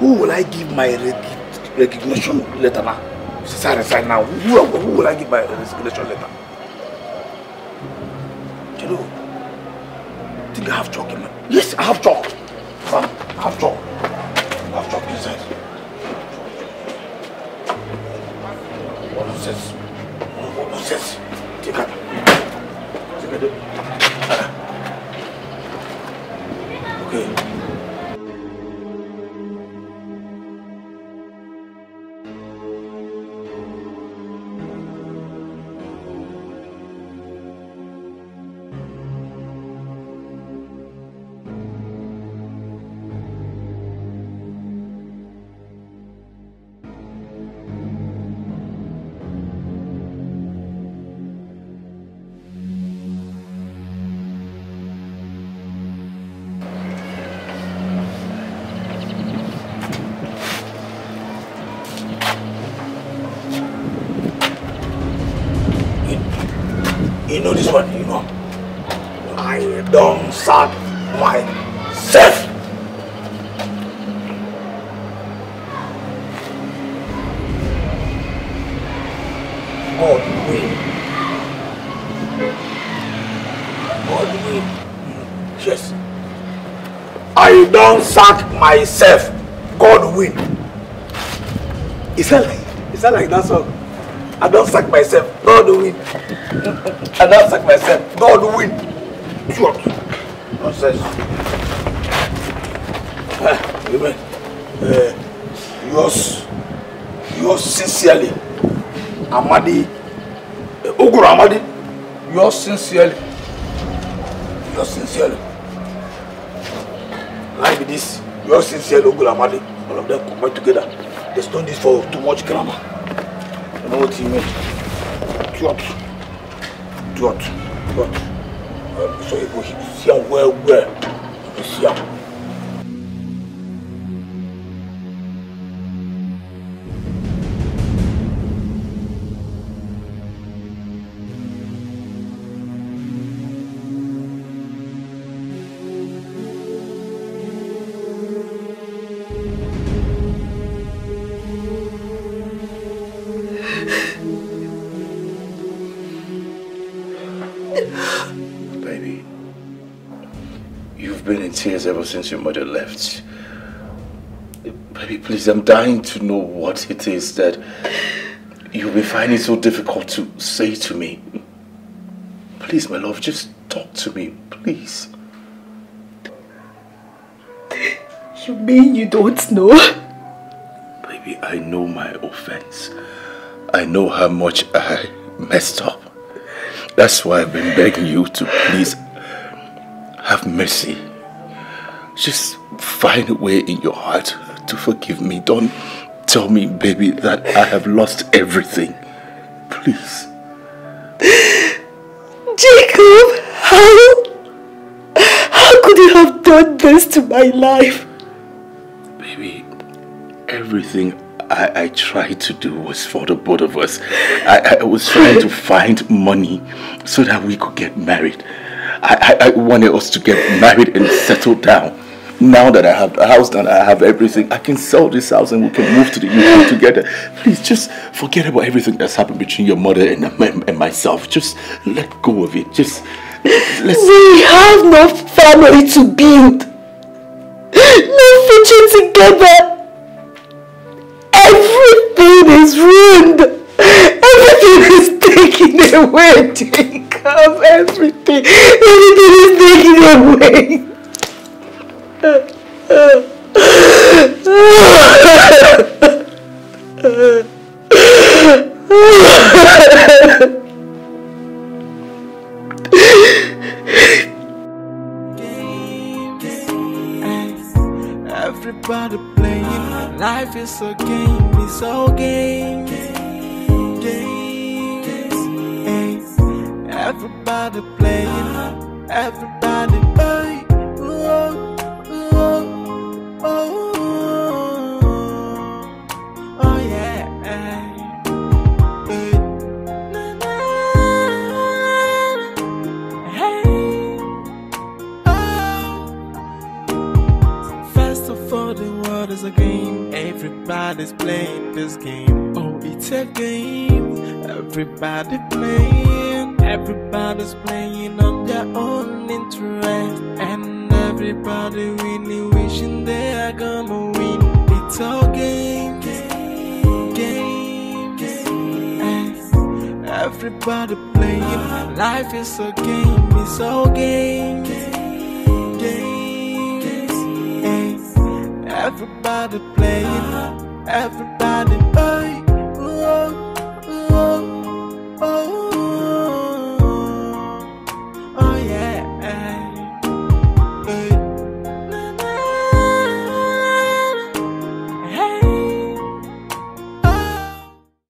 Who will I give my rec- recognition letter now? Since I resign now, who, who will I give my resignation letter? I have chalk in my... Yes, I have chalk. I have chalk. Sack myself. God will. Is that like, is that like that song? I don't sack myself. God win. I don't sack myself. God win. Short. Nonsense. Ah, amen. Uh, yours, yours sincerely, Amadi, uh, Amadi, yours sincerely, yours sincerely. Like yours sincerely, Amadi, all of them combined together. There's no need for too much grammar. You know what he meant? Short. Short. Short. Uh, so you go see well, well. Tears ever since your mother left. Baby, please, I'm dying to know what it is that you'll be finding so difficult to say to me. Please, my love, just talk to me, please. You mean you don't know? Baby, I know my offense. I know how much I messed up. That's why I've been begging you to please have mercy. Just find a way in your heart to forgive me. Don't tell me, baby, that I have lost everything. Please. Jacob, how? How could you have done this to my life? Baby, everything I, I tried to do was for the both of us. I, I was trying to find money so that we could get married. I, I, I wanted us to get married and settle down. Now that I have a house and I have everything, I can sell this house and we can move to the UK together. Please just forget about everything that's happened between your mother and, and myself. Just let go of it. Just let's... We have no family to build. No future together. Everything is ruined. Everything is taken away, Jacob. Everything. Everything is taken away. Everybody playing, life is a game, it's all game. Everybody playing, everybody, hey, Everybody's playing this game. Oh, it's a game. Everybody playing. Everybody's playing on their own interest. And everybody really wishing they are gonna win. It's all game. Game. Game. Everybody playing. Life is a game. It's all game. Game. Everybody playing, everybody, hey.